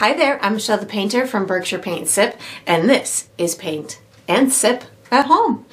Hi there, I'm Michelle the Painter from Berkshire Paint & Sip, and this is Paint and Sip at Home.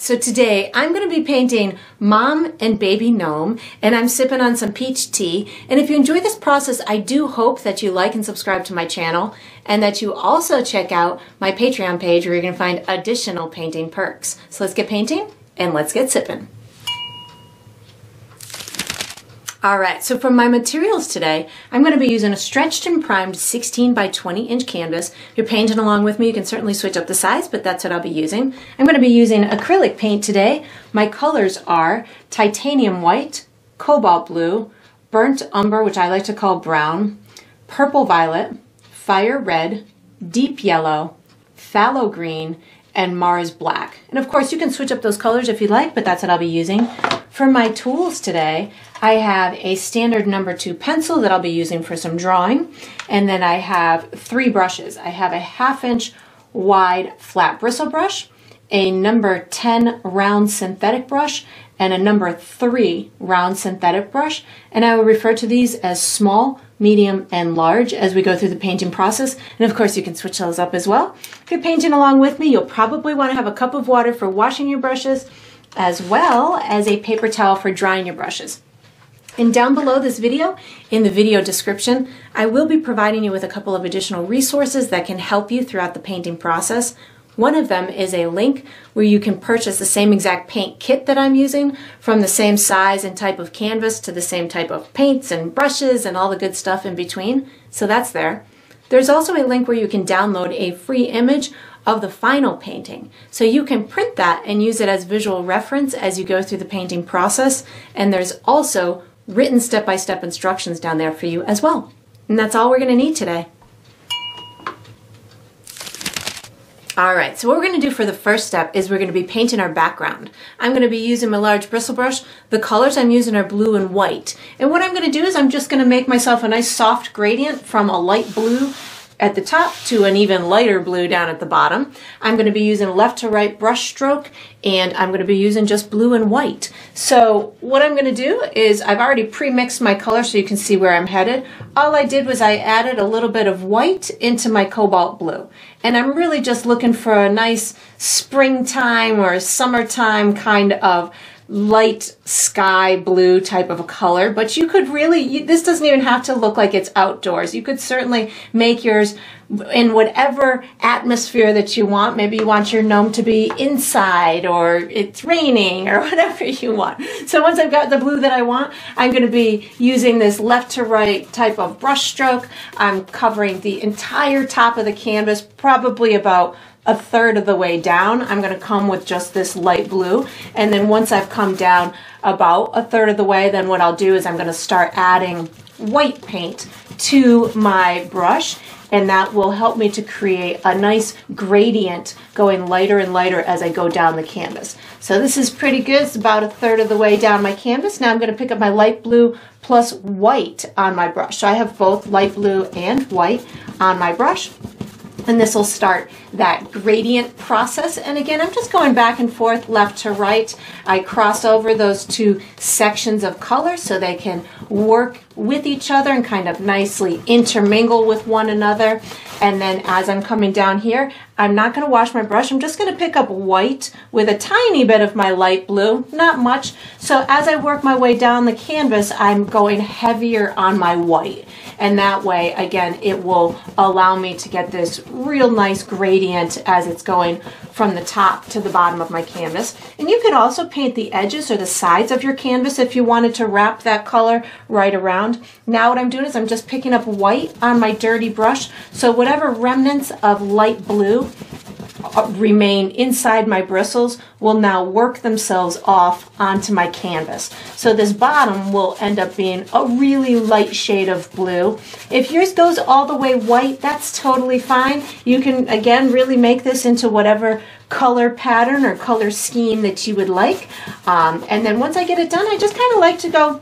So today I'm going to be painting Mom and Baby Gnome, and I'm sipping on some peach tea. And if you enjoy this process, I do hope that you like and subscribe to my channel, and that you also check out my Patreon page where you're going to find additional painting perks. So let's get painting, and let's get sipping. All right, so for my materials today, I'm going to be using a stretched and primed 16 by 20 inch canvas. If you're painting along with me, you can certainly switch up the size, but that's what I'll be using. I'm going to be using acrylic paint today. My colors are titanium white, cobalt blue, burnt umber, which I like to call brown, purple violet, fire red, deep yellow, phthalo green, and Mars black. And of course, you can switch up those colors if you'd like, but that's what I'll be using. For my tools today, I have a standard number two pencil that I'll be using for some drawing. And then I have three brushes. I have a half inch wide flat bristle brush, a number 10 round synthetic brush, and a number three round synthetic brush. And I will refer to these as small, medium, and large as we go through the painting process. And of course, you can switch those up as well. If you're painting along with me, you'll probably want to have a cup of water for washing your brushes as well as a paper towel for drying your brushes. And down below this video, in the video description, I will be providing you with a couple of additional resources that can help you throughout the painting process. One of them is a link where you can purchase the same exact paint kit that I'm using from the same size and type of canvas to the same type of paints and brushes and all the good stuff in between. So that's there. There's also a link where you can download a free image of the final painting. So you can print that and use it as visual reference as you go through the painting process. And there's also written step-by-step instructions down there for you as well. And that's all we're going to need today. All right, so what we're going to do for the first step is we're going to be painting our background. I'm going to be using my large bristle brush. The colors I'm using are blue and white. And what I'm going to do is I'm just going to make myself a nice soft gradient from a light blue at the top to an even lighter blue down at the bottom. I'm going to be using left to right brush stroke and I'm going to be using just blue and white. So what I'm going to do is I've already pre-mixed my color so you can see where I'm headed. All I did was I added a little bit of white into my cobalt blue. And I'm really just looking for a nice springtime or summertime kind of light sky blue type of a color, but you could really, you, this doesn't even have to look like it's outdoors. You could certainly make yours in whatever atmosphere that you want. Maybe you want your gnome to be inside or it's raining or whatever you want. So once I've got the blue that I want, I'm going to be using this left to right type of brush stroke. I'm covering the entire top of the canvas, probably about a third of the way down, I'm going to come with just this light blue. And then once I've come down about a third of the way, then what I'll do is I'm going to start adding white paint to my brush and that will help me to create a nice gradient going lighter and lighter as I go down the canvas. So this is pretty good. It's about a third of the way down my canvas. Now I'm going to pick up my light blue plus white on my brush. So I have both light blue and white on my brush and this will start that gradient process. And again, I'm just going back and forth, left to right. I cross over those two sections of color so they can work with each other and kind of nicely intermingle with one another. And then as I'm coming down here, I'm not going to wash my brush. I'm just going to pick up white with a tiny bit of my light blue, not much. So as I work my way down the canvas, I'm going heavier on my white. And that way, again, it will allow me to get this real nice gradient as it's going from the top to the bottom of my canvas. And you could also paint the edges or the sides of your canvas if you wanted to wrap that color right around. Now what I'm doing is I'm just picking up white on my dirty brush. So whatever remnants of light blue remain inside my bristles will now work themselves off onto my canvas. So this bottom will end up being a really light shade of blue. If yours goes all the way white, that's totally fine. You can, again, really make this into whatever color pattern or color scheme that you would like. Um, and then once I get it done, I just kind of like to go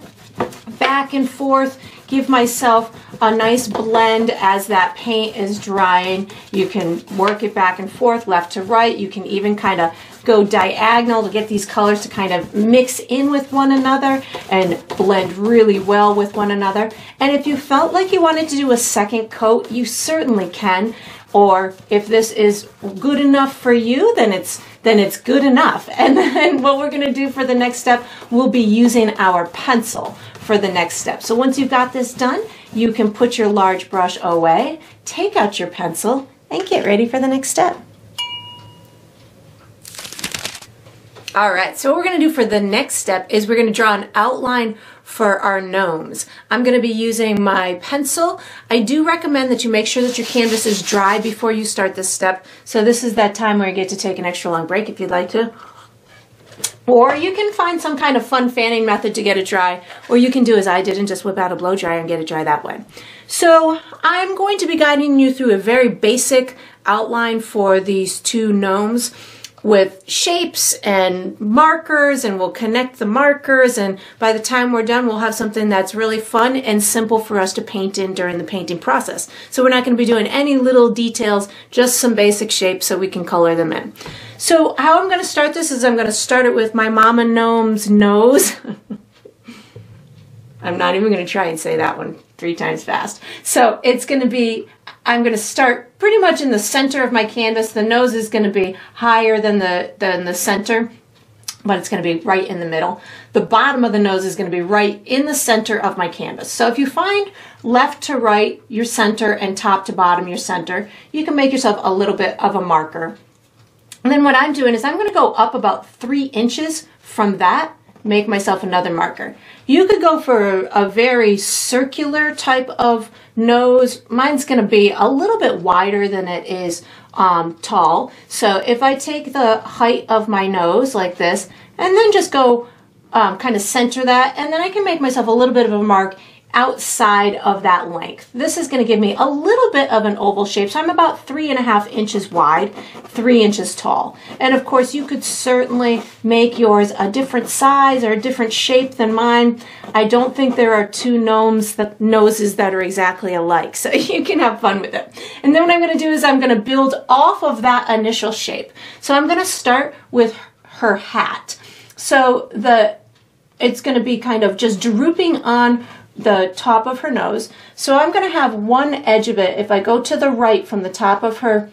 back and forth give myself a nice blend as that paint is drying. You can work it back and forth, left to right. You can even kind of go diagonal to get these colors to kind of mix in with one another and blend really well with one another. And if you felt like you wanted to do a second coat, you certainly can. Or if this is good enough for you, then it's then it's good enough. And then what we're gonna do for the next step, we'll be using our pencil for the next step. So once you've got this done, you can put your large brush away, take out your pencil, and get ready for the next step. All right, so what we're gonna do for the next step is we're gonna draw an outline for our gnomes. I'm gonna be using my pencil. I do recommend that you make sure that your canvas is dry before you start this step. So this is that time where you get to take an extra long break if you'd like to. Or you can find some kind of fun fanning method to get it dry, or you can do as I did and just whip out a blow dryer and get it dry that way. So I'm going to be guiding you through a very basic outline for these two gnomes with shapes and markers and we'll connect the markers and by the time we're done we'll have something that's really fun and simple for us to paint in during the painting process. So we're not going to be doing any little details, just some basic shapes so we can color them in. So how I'm going to start this is I'm going to start it with my mama gnome's nose. I'm not even going to try and say that one three times fast. So it's going to be I'm going to start pretty much in the center of my canvas. The nose is going to be higher than the, than the center, but it's going to be right in the middle. The bottom of the nose is going to be right in the center of my canvas. So if you find left to right your center and top to bottom your center, you can make yourself a little bit of a marker. And then what I'm doing is I'm going to go up about three inches from that make myself another marker. You could go for a very circular type of nose. Mine's going to be a little bit wider than it is um, tall. So if I take the height of my nose like this and then just go um, kind of center that and then I can make myself a little bit of a mark outside of that length. This is going to give me a little bit of an oval shape. So I'm about three and a half inches wide, three inches tall. And of course you could certainly make yours a different size or a different shape than mine. I don't think there are two gnomes that noses that are exactly alike. So you can have fun with it. And then what I'm going to do is I'm going to build off of that initial shape. So I'm going to start with her hat. So the it's going to be kind of just drooping on the top of her nose. So I'm going to have one edge of it. If I go to the right from the top of her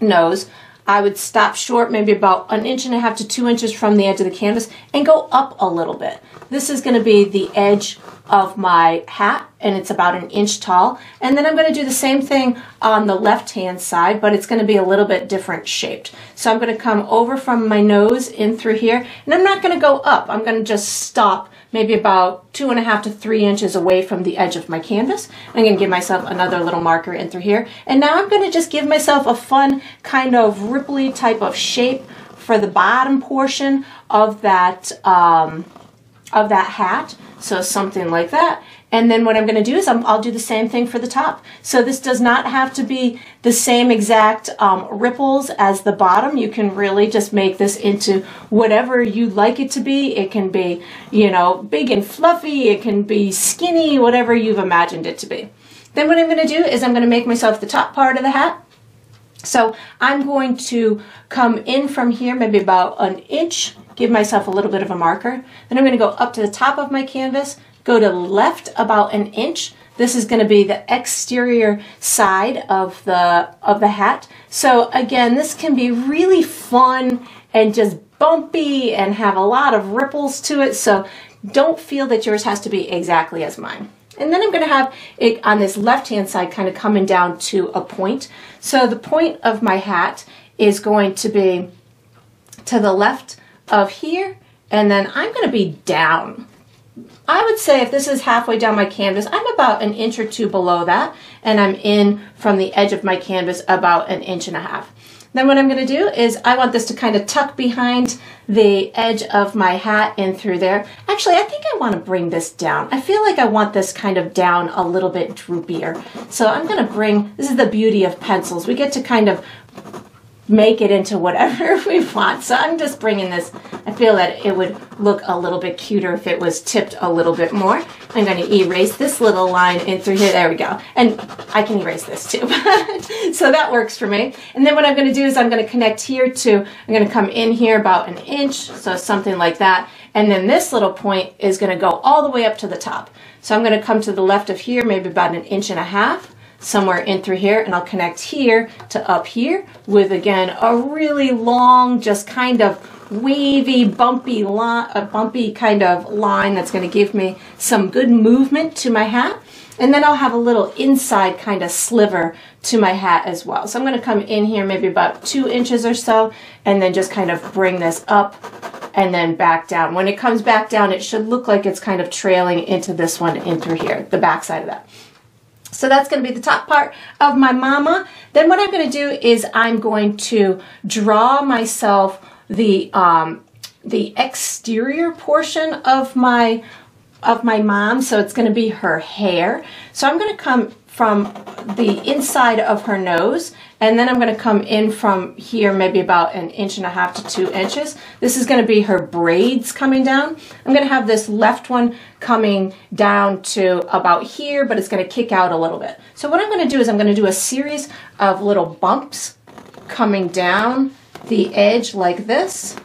nose, I would stop short maybe about an inch and a half to two inches from the edge of the canvas and go up a little bit. This is going to be the edge of my hat and it's about an inch tall. And then I'm going to do the same thing on the left hand side, but it's going to be a little bit different shaped. So I'm going to come over from my nose in through here and I'm not going to go up. I'm going to just stop maybe about two and a half to three inches away from the edge of my canvas. I'm going to give myself another little marker in through here. And now I'm going to just give myself a fun kind of ripply type of shape for the bottom portion of that, um, of that hat. So something like that. And then what I'm going to do is i will do the same thing for the top. So this does not have to be the same exact um, ripples as the bottom. You can really just make this into whatever you like it to be. It can be, you know, big and fluffy. It can be skinny, whatever you've imagined it to be. Then what I'm going to do is I'm going to make myself the top part of the hat. So I'm going to come in from here, maybe about an inch, give myself a little bit of a marker. Then I'm going to go up to the top of my canvas, go to left about an inch. This is going to be the exterior side of the of the hat. So again, this can be really fun and just bumpy and have a lot of ripples to it. So don't feel that yours has to be exactly as mine. And then I'm going to have it on this left hand side kind of coming down to a point. So the point of my hat is going to be to the left of here and then I'm going to be down I would say if this is halfway down my canvas, I'm about an inch or two below that, and I'm in from the edge of my canvas about an inch and a half. Then what I'm going to do is I want this to kind of tuck behind the edge of my hat in through there. Actually, I think I want to bring this down. I feel like I want this kind of down a little bit droopier. So I'm going to bring, this is the beauty of pencils. We get to kind of make it into whatever we want. So I'm just bringing this, I feel that it would look a little bit cuter if it was tipped a little bit more. I'm going to erase this little line in through here. There we go. And I can erase this too. so that works for me. And then what I'm going to do is I'm going to connect here to, I'm going to come in here about an inch. So something like that. And then this little point is going to go all the way up to the top. So I'm going to come to the left of here, maybe about an inch and a half somewhere in through here and I'll connect here to up here with again a really long just kind of wavy bumpy line a bumpy kind of line that's going to give me some good movement to my hat. And then I'll have a little inside kind of sliver to my hat as well. So I'm going to come in here maybe about two inches or so and then just kind of bring this up and then back down. When it comes back down it should look like it's kind of trailing into this one in through here the back side of that so that's going to be the top part of my mama. Then what I'm going to do is I'm going to draw myself the um, the exterior portion of my of my mom. So it's going to be her hair. So I'm going to come from the inside of her nose and then I'm going to come in from here maybe about an inch and a half to two inches. This is going to be her braids coming down. I'm going to have this left one coming down to about here but it's going to kick out a little bit. So what I'm going to do is I'm going to do a series of little bumps coming down the edge like this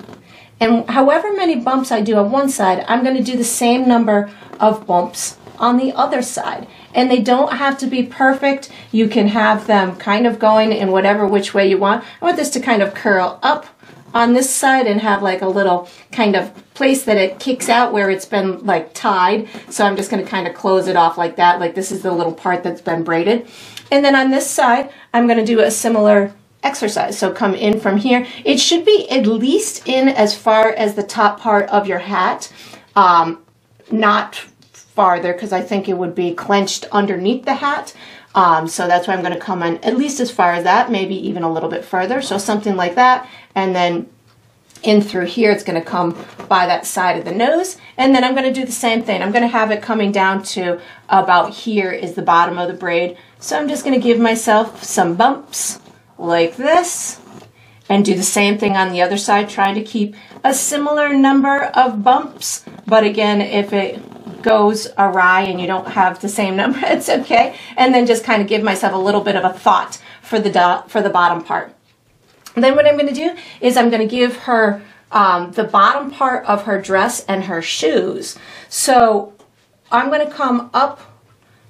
and however many bumps I do on one side I'm going to do the same number of bumps on the other side and they don't have to be perfect. You can have them kind of going in whatever which way you want. I want this to kind of curl up on this side and have like a little kind of place that it kicks out where it's been like tied. So I'm just going to kind of close it off like that. Like this is the little part that's been braided. And then on this side, I'm going to do a similar exercise. So come in from here. It should be at least in as far as the top part of your hat. Um, not farther because I think it would be clenched underneath the hat. Um, so that's why I'm going to come in at least as far as that, maybe even a little bit further. So something like that. And then in through here, it's going to come by that side of the nose. And then I'm going to do the same thing. I'm going to have it coming down to about here is the bottom of the braid. So I'm just going to give myself some bumps like this and do the same thing on the other side, trying to keep a similar number of bumps. But again, if it goes awry and you don't have the same number, it's okay. And then just kind of give myself a little bit of a thought for the, for the bottom part. And then what I'm going to do is I'm going to give her um, the bottom part of her dress and her shoes. So I'm going to come up,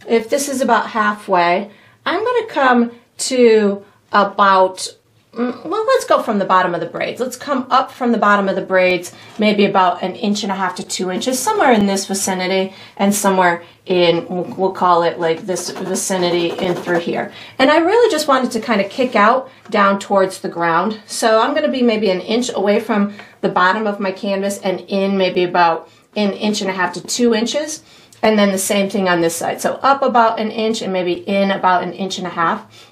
if this is about halfway, I'm going to come to about Mm, well, let's go from the bottom of the braids. Let's come up from the bottom of the braids, maybe about an inch and a half to two inches, somewhere in this vicinity, and somewhere in, we'll call it like this vicinity in through here. And I really just wanted to kind of kick out down towards the ground. So I'm going to be maybe an inch away from the bottom of my canvas and in maybe about an inch and a half to two inches. And then the same thing on this side. So up about an inch and maybe in about an inch and a half.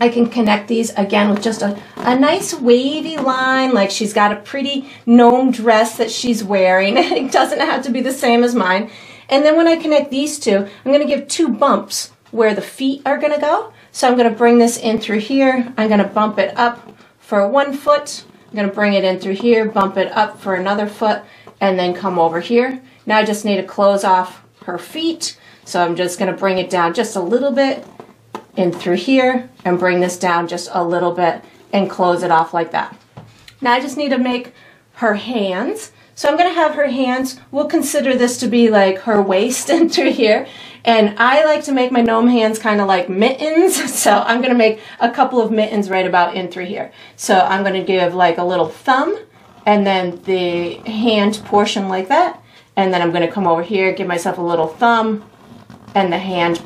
I can connect these again with just a, a nice wavy line, like she's got a pretty gnome dress that she's wearing. it doesn't have to be the same as mine. And then when I connect these two, I'm going to give two bumps where the feet are going to go. So I'm going to bring this in through here. I'm going to bump it up for one foot. I'm going to bring it in through here, bump it up for another foot, and then come over here. Now I just need to close off her feet. So I'm just going to bring it down just a little bit in through here and bring this down just a little bit and close it off like that. Now I just need to make her hands. So I'm going to have her hands, we'll consider this to be like her waist in through here. And I like to make my gnome hands kind of like mittens. So I'm going to make a couple of mittens right about in through here. So I'm going to give like a little thumb and then the hand portion like that. And then I'm going to come over here, give myself a little thumb and the hand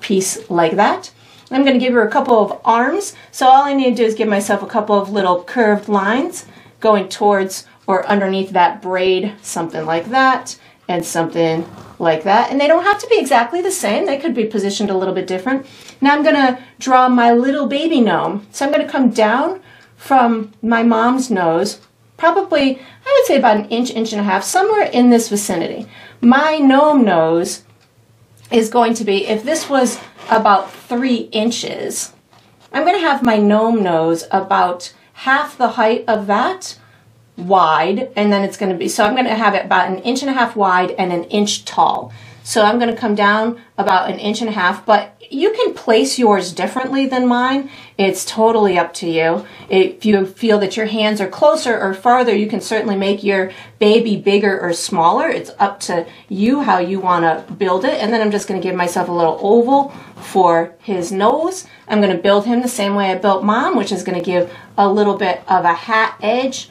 piece like that. I'm going to give her a couple of arms. So all I need to do is give myself a couple of little curved lines going towards or underneath that braid, something like that, and something like that. And they don't have to be exactly the same. They could be positioned a little bit different. Now I'm going to draw my little baby gnome. So I'm going to come down from my mom's nose, probably, I would say about an inch, inch and a half, somewhere in this vicinity. My gnome nose is going to be, if this was about three inches, I'm going to have my gnome nose about half the height of that wide, and then it's going to be, so I'm going to have it about an inch and a half wide and an inch tall. So I'm going to come down about an inch and a half, but you can place yours differently than mine. It's totally up to you. If you feel that your hands are closer or farther, you can certainly make your baby bigger or smaller. It's up to you how you want to build it. And then I'm just going to give myself a little oval for his nose. I'm going to build him the same way I built mom, which is going to give a little bit of a hat edge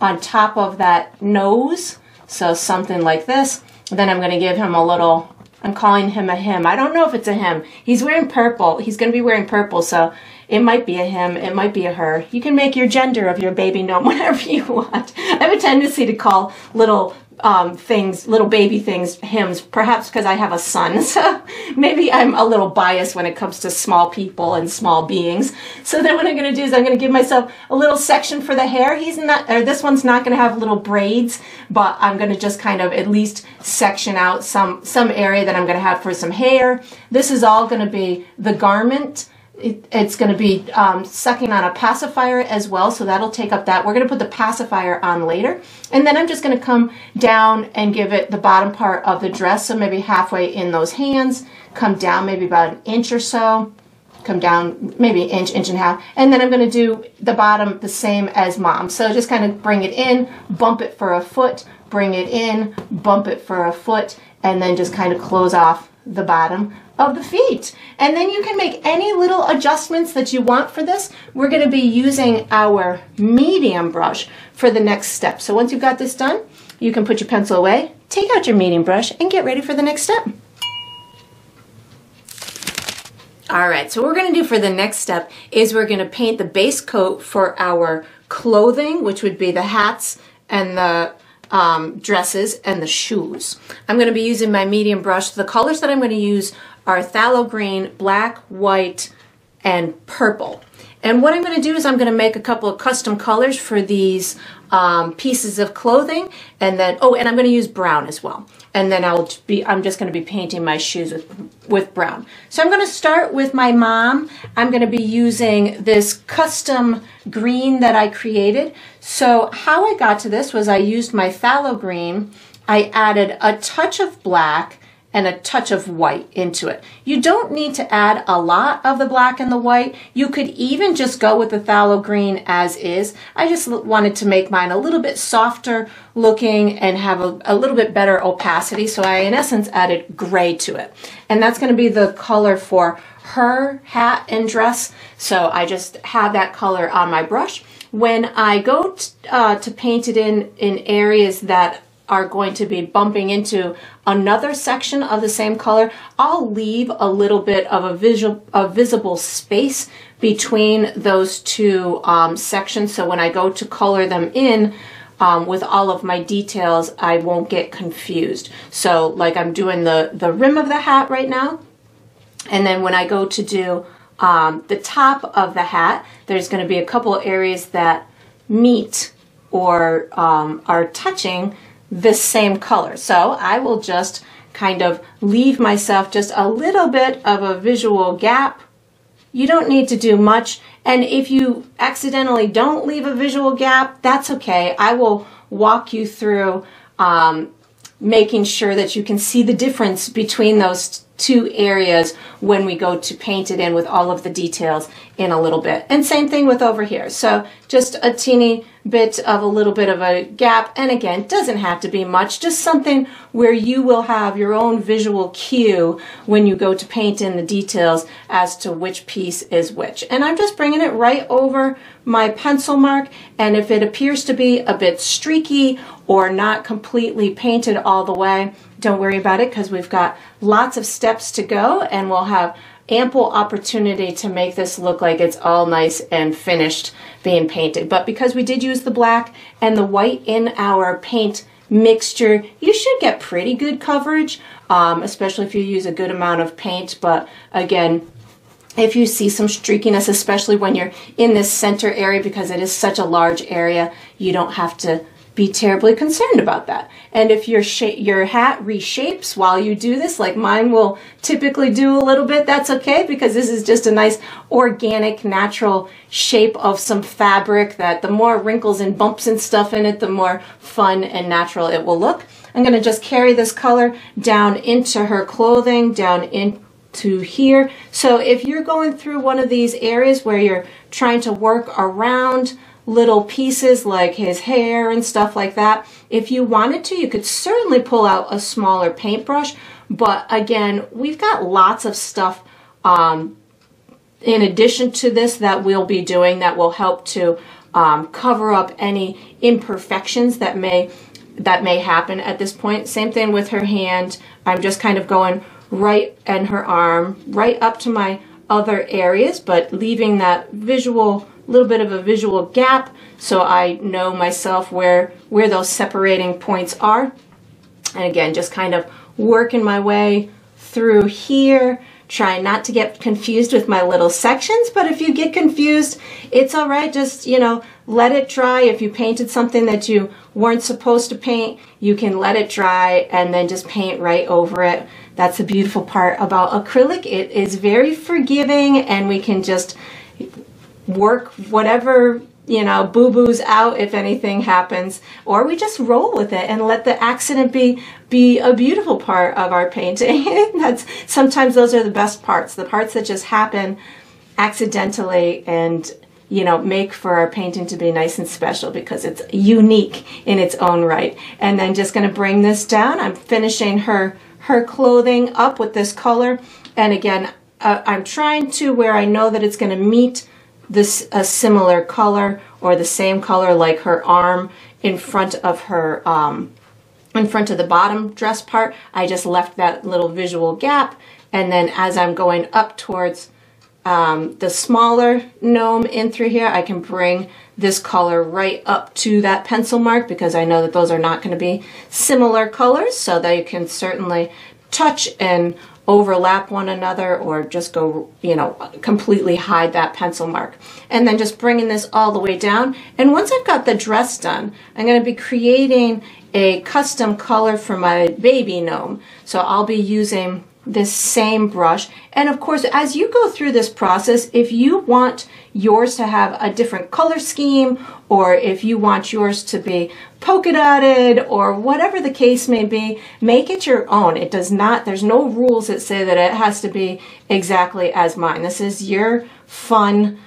on top of that nose. So something like this. Then I'm going to give him a little, I'm calling him a him. I don't know if it's a him. He's wearing purple. He's going to be wearing purple, so it might be a him. It might be a her. You can make your gender of your baby gnome whatever you want. I have a tendency to call little um, things, little baby things, hymns, perhaps because I have a son. So maybe I'm a little biased when it comes to small people and small beings. So then what I'm going to do is I'm going to give myself a little section for the hair. He's not, or this one's not going to have little braids, but I'm going to just kind of at least section out some, some area that I'm going to have for some hair. This is all going to be the garment it, it's going to be um, sucking on a pacifier as well, so that'll take up that. We're going to put the pacifier on later. And then I'm just going to come down and give it the bottom part of the dress, so maybe halfway in those hands, come down maybe about an inch or so, come down maybe an inch, inch and a half. And then I'm going to do the bottom the same as mom. So just kind of bring it in, bump it for a foot, bring it in, bump it for a foot, and then just kind of close off the bottom of the feet. And then you can make any little adjustments that you want for this. We're going to be using our medium brush for the next step. So once you've got this done, you can put your pencil away, take out your medium brush, and get ready for the next step. All right, so what we're gonna do for the next step is we're gonna paint the base coat for our clothing, which would be the hats and the um, dresses and the shoes. I'm going to be using my medium brush. The colors that I'm going to use are phthalo green, black, white, and purple. And what I'm going to do is I'm going to make a couple of custom colors for these um, pieces of clothing. And then, oh, and I'm going to use brown as well. And then I'll be, I'm just going to be painting my shoes with, with brown. So I'm going to start with my mom. I'm going to be using this custom green that I created. So how I got to this was I used my phthalo green. I added a touch of black and a touch of white into it. You don't need to add a lot of the black and the white. You could even just go with the phthalo green as is. I just wanted to make mine a little bit softer looking and have a, a little bit better opacity. So I, in essence, added gray to it. And that's going to be the color for her hat and dress. So I just have that color on my brush. When I go uh, to paint it in, in areas that are going to be bumping into another section of the same color, I'll leave a little bit of a visual, a visible space between those two um, sections. So when I go to color them in, um, with all of my details, I won't get confused. So like I'm doing the, the rim of the hat right now. And then when I go to do um, the top of the hat, there's going to be a couple areas that meet or um, are touching this same color. So I will just kind of leave myself just a little bit of a visual gap. You don't need to do much. And if you accidentally don't leave a visual gap, that's okay. I will walk you through um, making sure that you can see the difference between those two areas when we go to paint it in with all of the details in a little bit. And same thing with over here. So just a teeny bit of a little bit of a gap. And again, doesn't have to be much, just something where you will have your own visual cue when you go to paint in the details as to which piece is which. And I'm just bringing it right over my pencil mark. And if it appears to be a bit streaky or not completely painted all the way, don't worry about it because we've got lots of steps to go and we'll have ample opportunity to make this look like it's all nice and finished being painted. But because we did use the black and the white in our paint mixture, you should get pretty good coverage, um, especially if you use a good amount of paint. But again, if you see some streakiness, especially when you're in this center area because it is such a large area, you don't have to be terribly concerned about that. And if your your hat reshapes while you do this, like mine will typically do a little bit, that's okay because this is just a nice organic, natural shape of some fabric that the more wrinkles and bumps and stuff in it, the more fun and natural it will look. I'm going to just carry this color down into her clothing, down in to here. So if you're going through one of these areas where you're trying to work around little pieces like his hair and stuff like that, if you wanted to, you could certainly pull out a smaller paintbrush. But again, we've got lots of stuff um, in addition to this that we'll be doing that will help to um, cover up any imperfections that may that may happen at this point. Same thing with her hand. I'm just kind of going right and her arm right up to my other areas, but leaving that visual, little bit of a visual gap so I know myself where, where those separating points are. And again, just kind of working my way through here, trying not to get confused with my little sections, but if you get confused, it's all right. Just, you know, let it dry. If you painted something that you weren't supposed to paint, you can let it dry and then just paint right over it. That's the beautiful part about acrylic. It is very forgiving and we can just work whatever you know, boo-boos out if anything happens, or we just roll with it and let the accident be be a beautiful part of our painting. That's sometimes those are the best parts, the parts that just happen accidentally and you know, make for our painting to be nice and special because it's unique in its own right. And then just going to bring this down. I'm finishing her her clothing up with this color. And again, uh, I'm trying to where I know that it's going to meet this a similar color or the same color like her arm in front of her um, in front of the bottom dress part. I just left that little visual gap. And then as I'm going up towards um, the smaller gnome in through here, I can bring this color right up to that pencil mark because I know that those are not going to be similar colors so they can certainly touch and overlap one another or just go, you know, completely hide that pencil mark. And then just bringing this all the way down. And once I've got the dress done, I'm going to be creating a custom color for my baby gnome. So I'll be using this same brush. And of course, as you go through this process, if you want yours to have a different color scheme, or if you want yours to be polka dotted, or whatever the case may be, make it your own. It does not, there's no rules that say that it has to be exactly as mine. This is your fun,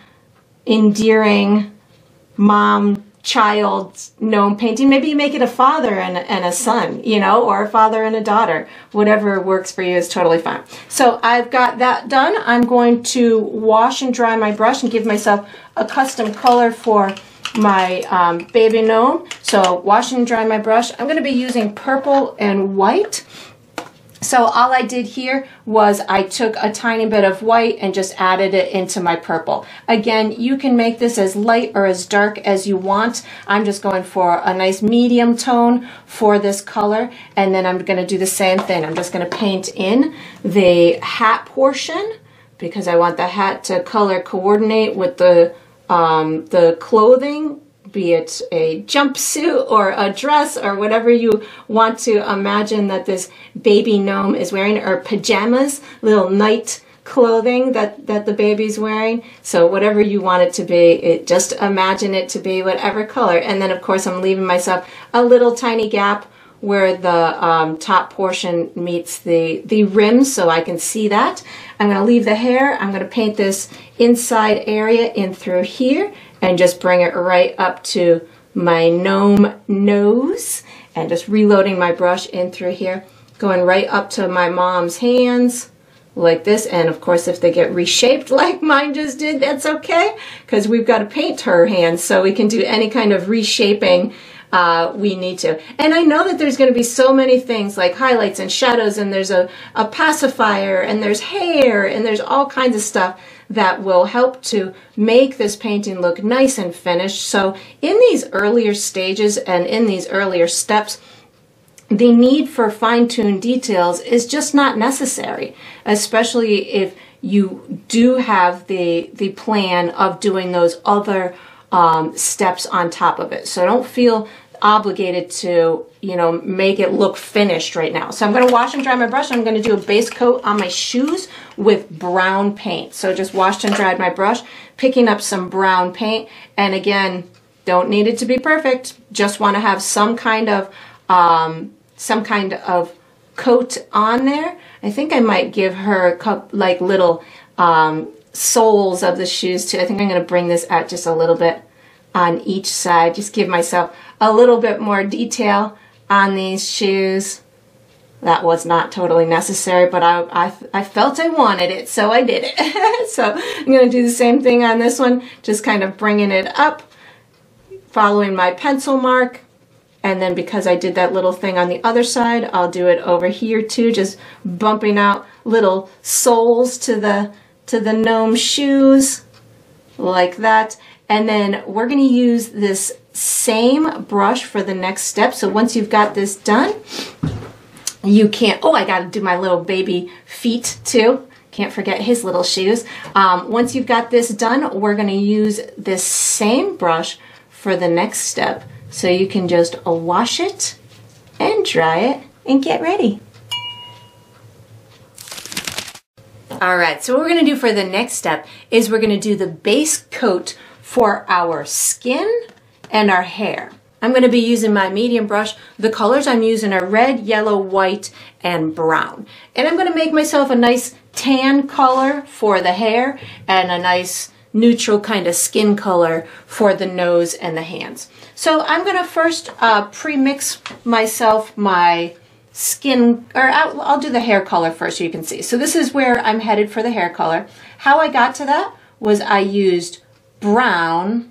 endearing mom child gnome painting. Maybe you make it a father and, and a son, you know, or a father and a daughter. Whatever works for you is totally fine. So I've got that done. I'm going to wash and dry my brush and give myself a custom color for my um, baby gnome. So wash and dry my brush. I'm going to be using purple and white. So all I did here was I took a tiny bit of white and just added it into my purple. Again, you can make this as light or as dark as you want. I'm just going for a nice medium tone for this color. And then I'm going to do the same thing. I'm just going to paint in the hat portion because I want the hat to color coordinate with the, um, the clothing be it a jumpsuit or a dress or whatever you want to imagine that this baby gnome is wearing, or pajamas, little night clothing that, that the baby's wearing. So whatever you want it to be, it, just imagine it to be whatever color. And then of course I'm leaving myself a little tiny gap where the um, top portion meets the, the rim so I can see that. I'm to leave the hair. I'm going to paint this inside area in through here and just bring it right up to my gnome nose and just reloading my brush in through here, going right up to my mom's hands like this. And of course, if they get reshaped like mine just did, that's okay because we've got to paint her hands so we can do any kind of reshaping uh, we need to. And I know that there's going to be so many things like highlights and shadows and there's a, a pacifier and there's hair and there's all kinds of stuff that will help to make this painting look nice and finished. So in these earlier stages and in these earlier steps, the need for fine-tuned details is just not necessary, especially if you do have the, the plan of doing those other um, steps on top of it. So don't feel obligated to, you know, make it look finished right now. So I'm going to wash and dry my brush. I'm going to do a base coat on my shoes with brown paint. So just washed and dried my brush, picking up some brown paint. And again, don't need it to be perfect. Just want to have some kind of, um, some kind of coat on there. I think I might give her like little um, soles of the shoes too. I think I'm going to bring this out just a little bit on each side. Just give myself a little bit more detail on these shoes. That was not totally necessary, but I, I, I felt I wanted it, so I did it. so I'm going to do the same thing on this one, just kind of bringing it up, following my pencil mark. And then because I did that little thing on the other side, I'll do it over here too, just bumping out little soles to the, to the gnome shoes like that. And then we're going to use this same brush for the next step. So once you've got this done, you can't, oh, I got to do my little baby feet too. Can't forget his little shoes. Um, once you've got this done, we're to use this same brush for the next step. So you can just wash it and dry it and get ready. All right, so what we're gonna do for the next step is we're gonna do the base coat for our skin and our hair. I'm going to be using my medium brush. The colors I'm using are red, yellow, white, and brown. And I'm going to make myself a nice tan color for the hair and a nice neutral kind of skin color for the nose and the hands. So I'm going to first uh, pre-mix myself my skin, or I'll, I'll do the hair color first so you can see. So this is where I'm headed for the hair color. How I got to that was I used brown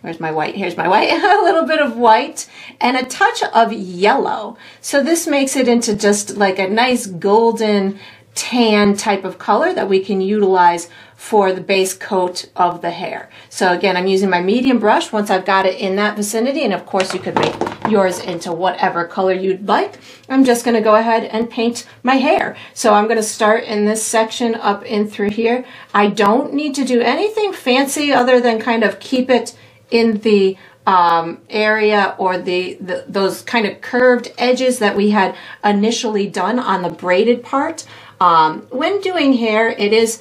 Where's my white? Here's my white. a little bit of white and a touch of yellow. So this makes it into just like a nice golden tan type of color that we can utilize for the base coat of the hair. So again, I'm using my medium brush once I've got it in that vicinity. And of course you could make yours into whatever color you'd like. I'm just going to go ahead and paint my hair. So I'm going to start in this section up in through here. I don't need to do anything fancy other than kind of keep it in the um, area or the, the, those kind of curved edges that we had initially done on the braided part. Um, when doing hair, it is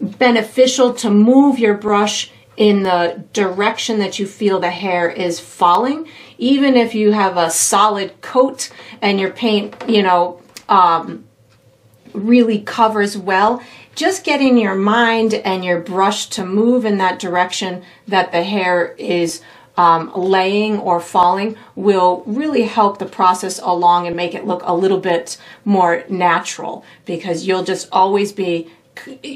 beneficial to move your brush in the direction that you feel the hair is falling. Even if you have a solid coat and your paint, you know, um, really covers well, just getting your mind and your brush to move in that direction that the hair is um, laying or falling will really help the process along and make it look a little bit more natural because you'll just always be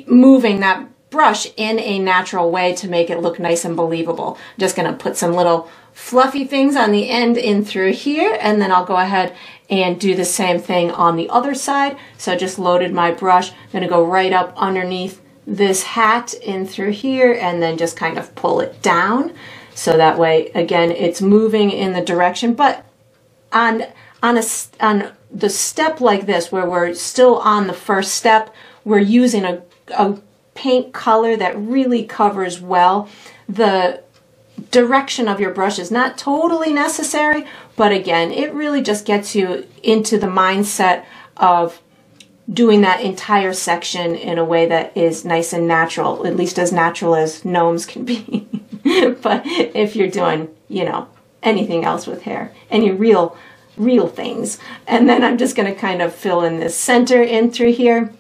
moving that brush in a natural way to make it look nice and believable. I'm just going to put some little fluffy things on the end in through here and then I'll go ahead and do the same thing on the other side. So I just loaded my brush. I'm going to go right up underneath this hat in through here and then just kind of pull it down. So that way, again, it's moving in the direction. But on, on, a, on the step like this, where we're still on the first step, we're using a, a paint color that really covers well. The direction of your brush is not totally necessary, but again, it really just gets you into the mindset of doing that entire section in a way that is nice and natural, at least as natural as gnomes can be. but if you're doing, you know, anything else with hair, any real, real things. And then I'm just going to kind of fill in this center in through here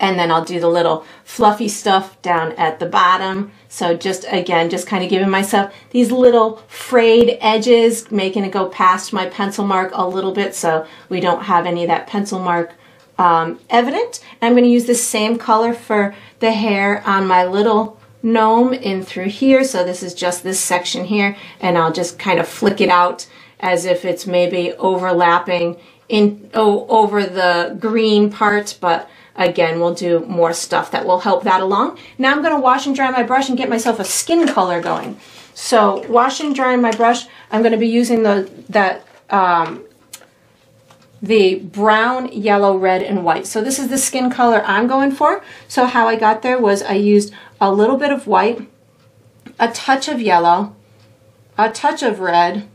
and then I'll do the little fluffy stuff down at the bottom. So just again, just kind of giving myself these little frayed edges, making it go past my pencil mark a little bit so we don't have any of that pencil mark um, evident. I'm going to use the same color for the hair on my little gnome in through here. So this is just this section here and I'll just kind of flick it out as if it's maybe overlapping in oh, over the green part, but Again, we'll do more stuff that will help that along. Now I'm going to wash and dry my brush and get myself a skin color going. So wash and dry my brush, I'm going to be using the that um, the brown, yellow, red, and white. So this is the skin color I'm going for. So how I got there was I used a little bit of white, a touch of yellow, a touch of red,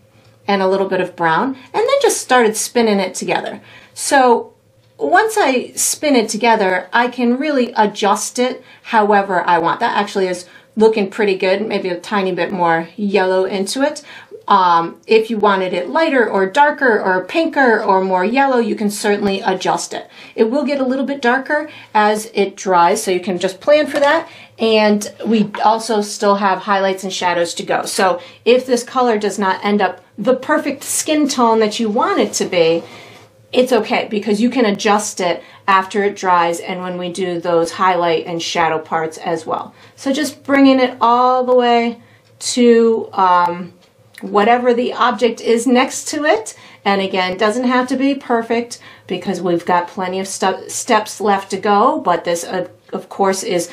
and a little bit of brown, and then just started spinning it together. So once I spin it together, I can really adjust it however I want. That actually is looking pretty good, maybe a tiny bit more yellow into it. Um, if you wanted it lighter or darker or pinker or more yellow, you can certainly adjust it. It will get a little bit darker as it dries, so you can just plan for that. And we also still have highlights and shadows to go. So if this color does not end up the perfect skin tone that you want it to be, it's okay because you can adjust it after it dries and when we do those highlight and shadow parts as well. So just bringing it all the way to um, whatever the object is next to it. And again, it doesn't have to be perfect because we've got plenty of st steps left to go. But this, uh, of course, is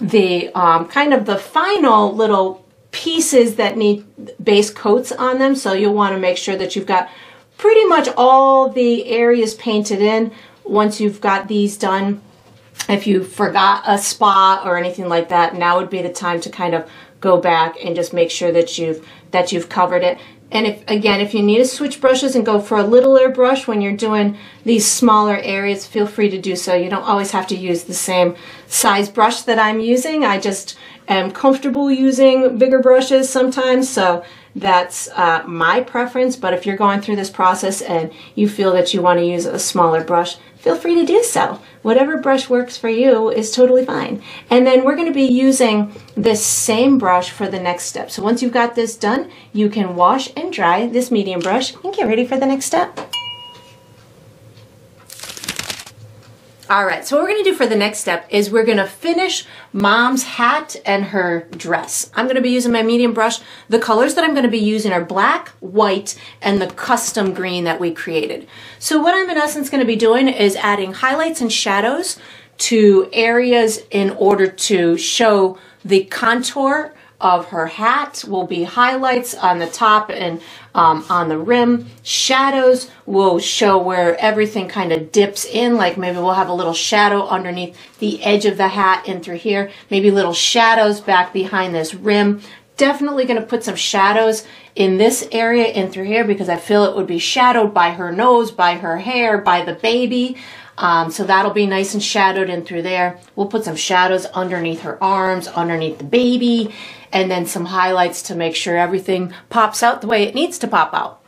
the um, kind of the final little pieces that need base coats on them. So you'll want to make sure that you've got pretty much all the areas painted in once you've got these done. If you forgot a spot or anything like that, now would be the time to kind of go back and just make sure that you've that you've covered it. And if again, if you need to switch brushes and go for a littler brush when you're doing these smaller areas, feel free to do so. You don't always have to use the same size brush that I'm using. I just am comfortable using bigger brushes sometimes, so that's uh, my preference. But if you're going through this process and you feel that you want to use a smaller brush, feel free to do so. Whatever brush works for you is totally fine. And then we're going to be using this same brush for the next step. So once you've got this done, you can wash and dry this medium brush and get ready for the next step. All right, so what we're gonna do for the next step is we're gonna finish mom's hat and her dress. I'm gonna be using my medium brush. The colors that I'm gonna be using are black, white, and the custom green that we created. So what I'm in essence gonna be doing is adding highlights and shadows to areas in order to show the contour of her hat will be highlights on the top and um, on the rim. Shadows will show where everything kind of dips in, like maybe we'll have a little shadow underneath the edge of the hat in through here, maybe little shadows back behind this rim. Definitely going to put some shadows in this area in through here because I feel it would be shadowed by her nose, by her hair, by the baby. Um, so that'll be nice and shadowed in through there. We'll put some shadows underneath her arms, underneath the baby, and then some highlights to make sure everything pops out the way it needs to pop out.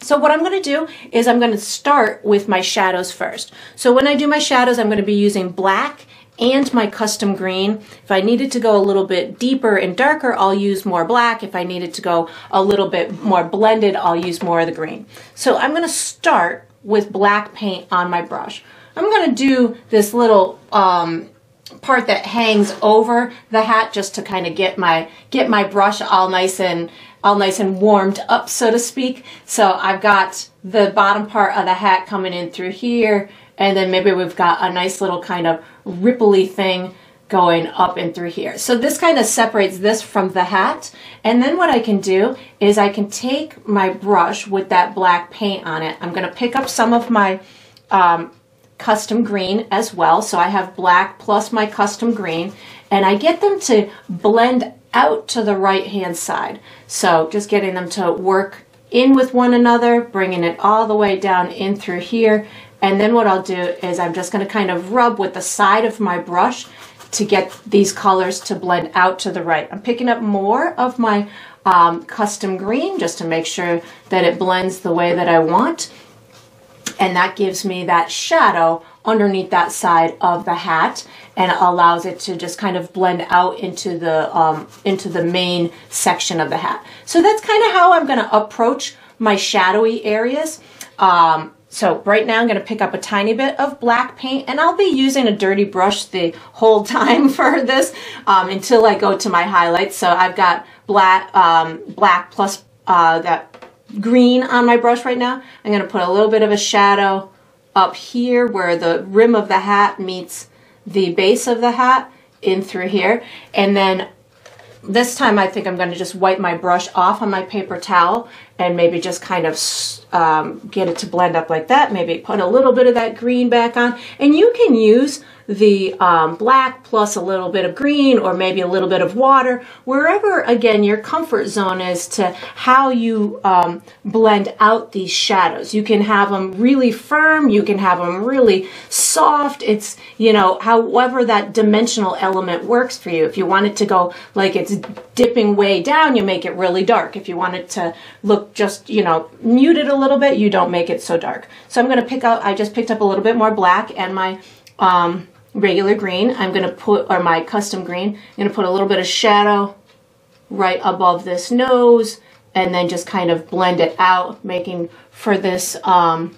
So what I'm going to do is I'm going to start with my shadows first. So when I do my shadows, I'm going to be using black and my custom green. If I needed to go a little bit deeper and darker, I'll use more black. If I needed to go a little bit more blended, I'll use more of the green. So I'm going to start with black paint on my brush. I'm going to do this little um, part that hangs over the hat just to kind of get my get my brush all nice and all nice and warmed up so to speak so I've got the bottom part of the hat coming in through here and then maybe we've got a nice little kind of ripply thing going up and through here. So this kind of separates this from the hat. And then what I can do is I can take my brush with that black paint on it. I'm going to pick up some of my um, custom green as well. So I have black plus my custom green and I get them to blend out to the right hand side. So just getting them to work in with one another, bringing it all the way down in through here. And then what I'll do is I'm just gonna kind of rub with the side of my brush to get these colors to blend out to the right. I'm picking up more of my um, custom green just to make sure that it blends the way that I want and that gives me that shadow underneath that side of the hat and allows it to just kind of blend out into the um, into the main section of the hat. So that's kind of how I'm going to approach my shadowy areas. Um, so right now I'm going to pick up a tiny bit of black paint and I'll be using a dirty brush the whole time for this um, until I go to my highlights. So I've got black, um, black plus uh, that green on my brush right now. I'm going to put a little bit of a shadow up here where the rim of the hat meets the base of the hat in through here. And then this time I think I'm going to just wipe my brush off on my paper towel and maybe just kind of um, get it to blend up like that. Maybe put a little bit of that green back on. And you can use the um, black plus a little bit of green or maybe a little bit of water, wherever, again, your comfort zone is to how you um, blend out these shadows. You can have them really firm, you can have them really soft. It's, you know, however that dimensional element works for you. If you want it to go like it's dipping way down, you make it really dark. If you want it to look just, you know, muted a little bit, you don't make it so dark. So I'm going to pick out, I just picked up a little bit more black and my um, regular green. I'm going to put, or my custom green, I'm going to put a little bit of shadow right above this nose and then just kind of blend it out, making for this, um,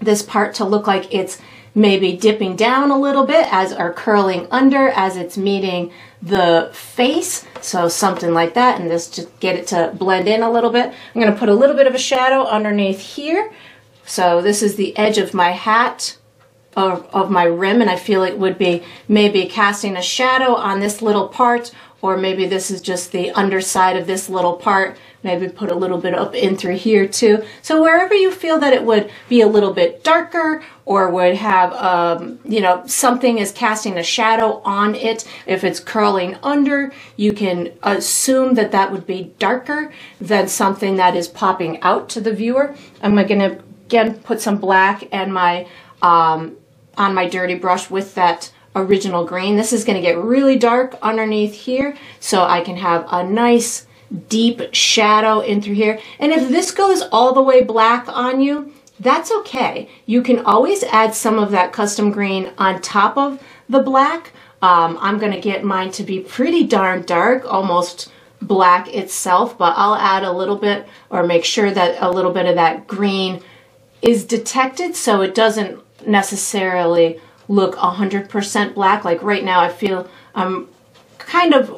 this part to look like it's maybe dipping down a little bit as or curling under as it's meeting the face. So something like that and just to get it to blend in a little bit. I'm going to put a little bit of a shadow underneath here. So this is the edge of my hat of, of my rim and I feel it would be maybe casting a shadow on this little part or maybe this is just the underside of this little part. Maybe put a little bit up in through here too. So wherever you feel that it would be a little bit darker or would have um, you know something is casting a shadow on it if it's curling under you can assume that that would be darker than something that is popping out to the viewer. I'm going to again put some black and my um, on my dirty brush with that original green. This is going to get really dark underneath here so I can have a nice deep shadow in through here. And if this goes all the way black on you, that's okay. You can always add some of that custom green on top of the black. Um, I'm going to get mine to be pretty darn dark, almost black itself, but I'll add a little bit or make sure that a little bit of that green is detected so it doesn't necessarily look 100% black. Like right now I feel I'm kind of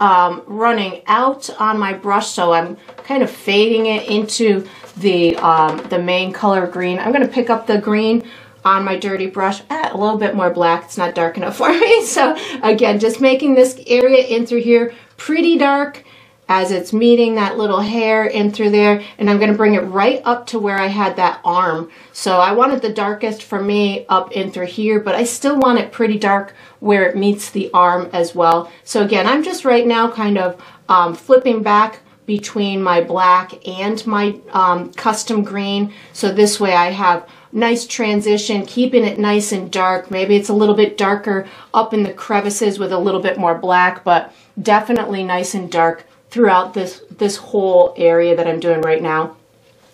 um, running out on my brush so I'm kind of fading it into the, um, the main color green. I'm going to pick up the green on my dirty brush, add a little bit more black. It's not dark enough for me. So again, just making this area in through here pretty dark as it's meeting that little hair in through there and I'm going to bring it right up to where I had that arm. So I wanted the darkest for me up in through here but I still want it pretty dark where it meets the arm as well. So again I'm just right now kind of um, flipping back between my black and my um, custom green so this way I have nice transition, keeping it nice and dark. Maybe it's a little bit darker up in the crevices with a little bit more black, but definitely nice and dark throughout this, this whole area that I'm doing right now.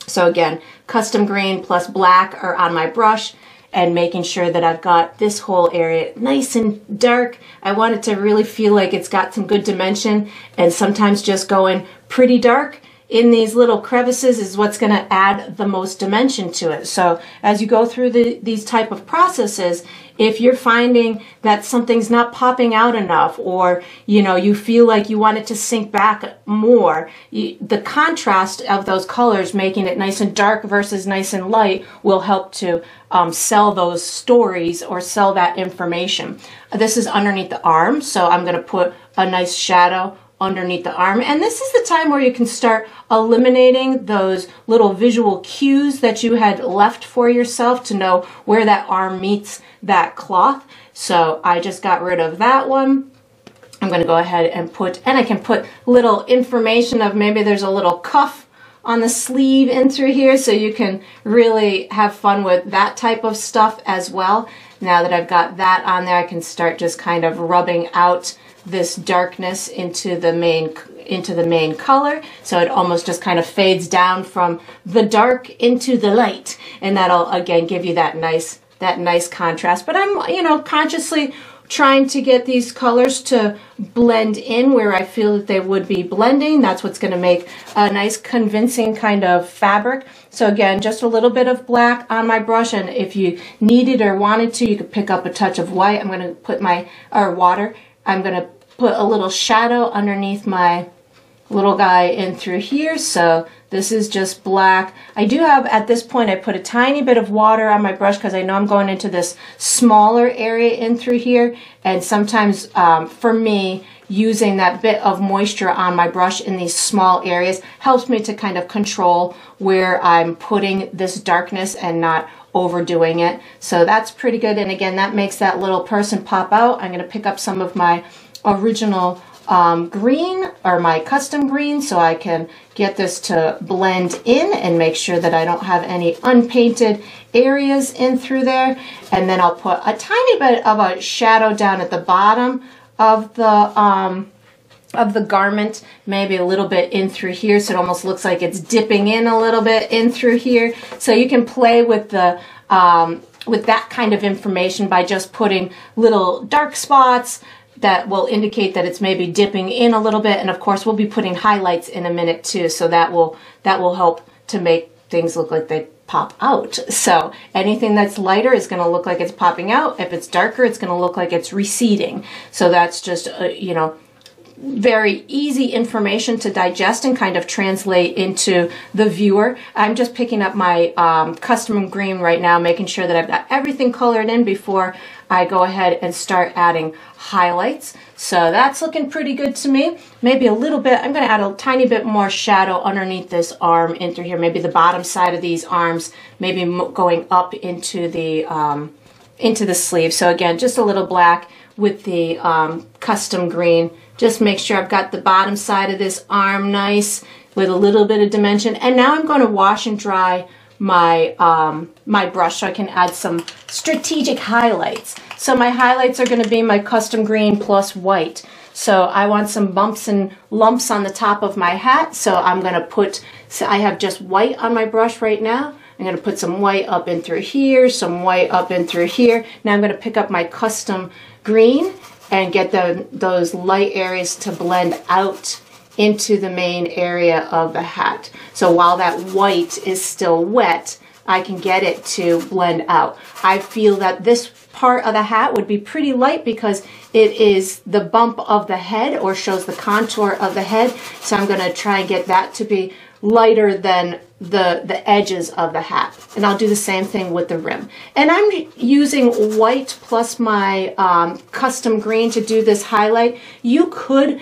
So again, custom green plus black are on my brush and making sure that I've got this whole area nice and dark. I want it to really feel like it's got some good dimension and sometimes just going pretty dark in these little crevices is what's going to add the most dimension to it. So as you go through the, these type of processes, if you're finding that something's not popping out enough or you know you feel like you want it to sink back more the contrast of those colors making it nice and dark versus nice and light will help to um, sell those stories or sell that information. This is underneath the arm so I'm going to put a nice shadow underneath the arm. And this is the time where you can start eliminating those little visual cues that you had left for yourself to know where that arm meets that cloth. So I just got rid of that one. I'm going to go ahead and put, and I can put little information of maybe there's a little cuff on the sleeve in through here so you can really have fun with that type of stuff as well. Now that I've got that on there, I can start just kind of rubbing out this darkness into the main into the main color so it almost just kind of fades down from the dark into the light and that'll again give you that nice that nice contrast but I'm you know consciously trying to get these colors to blend in where I feel that they would be blending. That's what's going to make a nice convincing kind of fabric. So again, just a little bit of black on my brush and if you needed or wanted to, you could pick up a touch of white. I'm going to put my, or water. I'm going to put a little shadow underneath my little guy in through here. So this is just black. I do have, at this point, I put a tiny bit of water on my brush because I know I'm going into this smaller area in through here. And sometimes, um, for me, using that bit of moisture on my brush in these small areas helps me to kind of control where I'm putting this darkness and not overdoing it. So that's pretty good. And again, that makes that little person pop out. I'm going to pick up some of my original um, green or my custom green so I can get this to blend in and make sure that I don't have any unpainted areas in through there. And then I'll put a tiny bit of a shadow down at the bottom of the um, of the garment, maybe a little bit in through here, so it almost looks like it's dipping in a little bit in through here. So you can play with the um, with that kind of information by just putting little dark spots that will indicate that it's maybe dipping in a little bit. And of course, we'll be putting highlights in a minute too, so that will that will help to make things look like they pop out. So anything that's lighter is going to look like it's popping out. If it's darker, it's going to look like it's receding. So that's just, uh, you know, very easy information to digest and kind of translate into the viewer. I'm just picking up my um, custom green right now, making sure that I've got everything colored in before I go ahead and start adding highlights. So that's looking pretty good to me. Maybe a little bit, I'm gonna add a tiny bit more shadow underneath this arm into here, maybe the bottom side of these arms, maybe going up into the, um, into the sleeve. So again, just a little black with the um, custom green. Just make sure I've got the bottom side of this arm nice with a little bit of dimension. And now I'm going to wash and dry my um, my brush so I can add some strategic highlights. So my highlights are going to be my custom green plus white. So I want some bumps and lumps on the top of my hat. So I'm going to put, so I have just white on my brush right now. I'm going to put some white up in through here, some white up in through here. Now I'm going to pick up my custom green and get the, those light areas to blend out into the main area of the hat. So while that white is still wet, I can get it to blend out. I feel that this part of the hat would be pretty light because it is the bump of the head or shows the contour of the head. So I'm going to try and get that to be lighter than the, the edges of the hat. And I'll do the same thing with the rim. And I'm using white plus my um, custom green to do this highlight. You could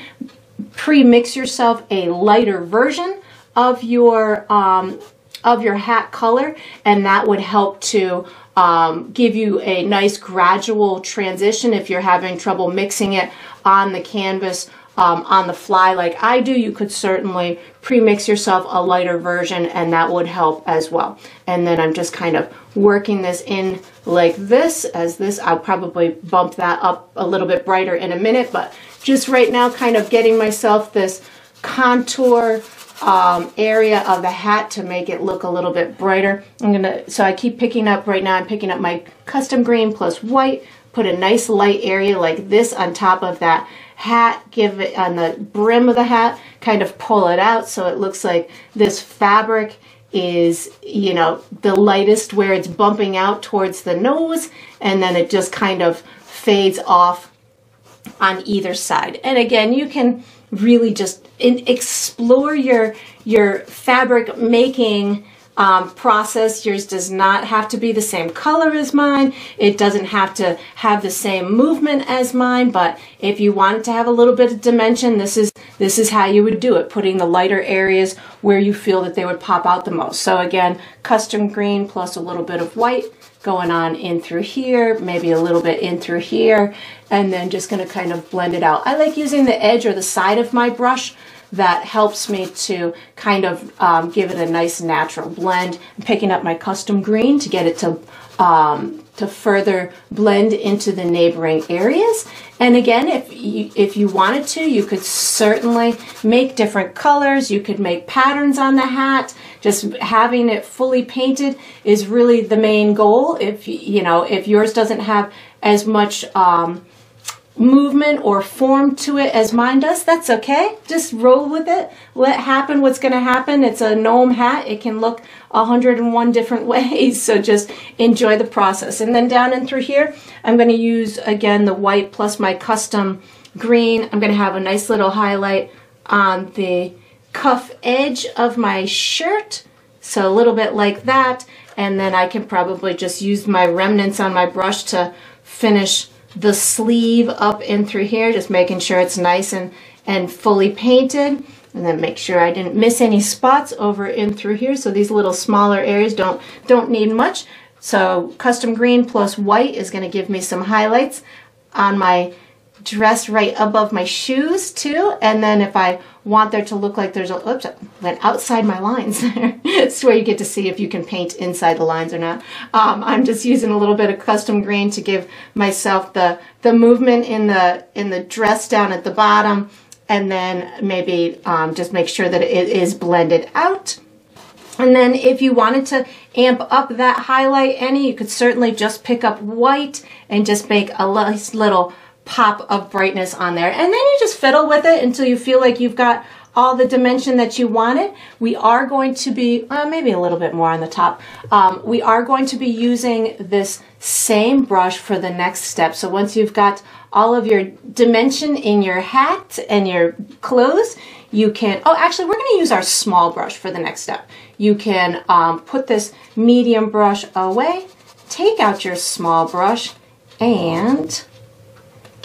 pre-mix yourself a lighter version of your um, of your hat color and that would help to um, give you a nice gradual transition if you're having trouble mixing it on the canvas um, on the fly like I do. You could certainly pre-mix yourself a lighter version and that would help as well. And then I'm just kind of working this in like this as this I'll probably bump that up a little bit brighter in a minute but just right now kind of getting myself this contour um, area of the hat to make it look a little bit brighter. I'm gonna, so I keep picking up right now, I'm picking up my custom green plus white, put a nice light area like this on top of that hat, give it on the brim of the hat, kind of pull it out so it looks like this fabric is, you know, the lightest where it's bumping out towards the nose and then it just kind of fades off on either side. And again, you can really just explore your your fabric making um, process. Yours does not have to be the same color as mine. It doesn't have to have the same movement as mine, but if you want it to have a little bit of dimension, this is this is how you would do it, putting the lighter areas where you feel that they would pop out the most. So again, custom green plus a little bit of white going on in through here, maybe a little bit in through here, and then just gonna kind of blend it out. I like using the edge or the side of my brush that helps me to kind of um, give it a nice natural blend. I'm picking up my custom green to get it to um, to further blend into the neighboring areas. And again, if you, if you wanted to, you could certainly make different colors. You could make patterns on the hat. Just having it fully painted is really the main goal. If, you know, if yours doesn't have as much, um, movement or form to it as mine does, that's okay. Just roll with it. Let happen what's going to happen. It's a gnome hat. It can look 101 different ways. So just enjoy the process. And then down and through here, I'm going to use again the white plus my custom green. I'm going to have a nice little highlight on the cuff edge of my shirt. So a little bit like that. And then I can probably just use my remnants on my brush to finish the sleeve up in through here, just making sure it's nice and, and fully painted. And then make sure I didn't miss any spots over in through here. So these little smaller areas don't, don't need much. So custom green plus white is gonna give me some highlights on my dress right above my shoes too. And then if I want there to look like there's a, oops, went outside my lines there. it's where you get to see if you can paint inside the lines or not. Um, I'm just using a little bit of custom green to give myself the, the movement in the, in the dress down at the bottom. And then maybe um, just make sure that it is blended out. And then if you wanted to amp up that highlight any, you could certainly just pick up white and just make a nice little pop of brightness on there. And then you just fiddle with it until you feel like you've got all the dimension that you wanted. We are going to be, uh, maybe a little bit more on the top. Um, we are going to be using this same brush for the next step. So once you've got all of your dimension in your hat and your clothes, you can, oh, actually, we're going to use our small brush for the next step. You can um, put this medium brush away, take out your small brush, and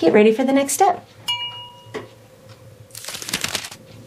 get ready for the next step.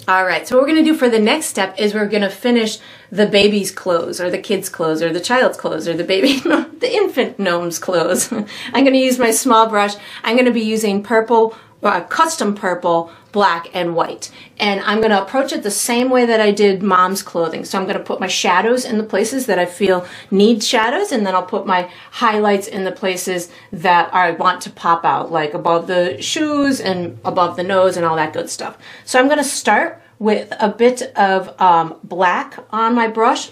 All right, so what we're gonna do for the next step is we're gonna finish the baby's clothes or the kid's clothes or the child's clothes or the baby, the infant gnome's clothes. I'm gonna use my small brush. I'm gonna be using purple, uh, custom purple black and white. And I'm going to approach it the same way that I did mom's clothing. So I'm going to put my shadows in the places that I feel need shadows and then I'll put my highlights in the places that I want to pop out, like above the shoes and above the nose and all that good stuff. So I'm going to start with a bit of um, black on my brush.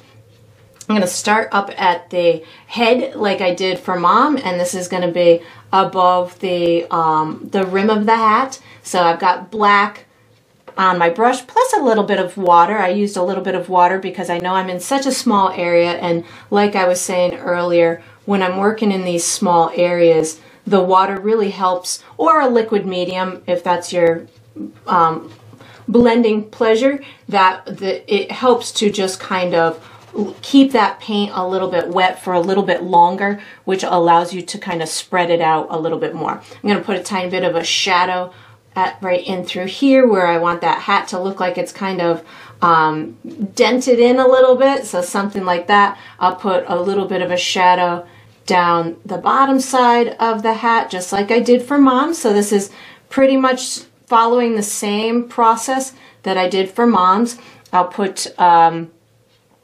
I'm going to start up at the head like I did for mom and this is going to be above the, um, the rim of the hat. So I've got black on my brush plus a little bit of water. I used a little bit of water because I know I'm in such a small area and like I was saying earlier, when I'm working in these small areas, the water really helps, or a liquid medium if that's your um, blending pleasure, that the, it helps to just kind of keep that paint a little bit wet for a little bit longer, which allows you to kind of spread it out a little bit more. I'm going to put a tiny bit of a shadow at right in through here where I want that hat to look like it's kind of um, dented in a little bit. So something like that. I'll put a little bit of a shadow down the bottom side of the hat, just like I did for mom. So this is pretty much following the same process that I did for mom's. I'll put um,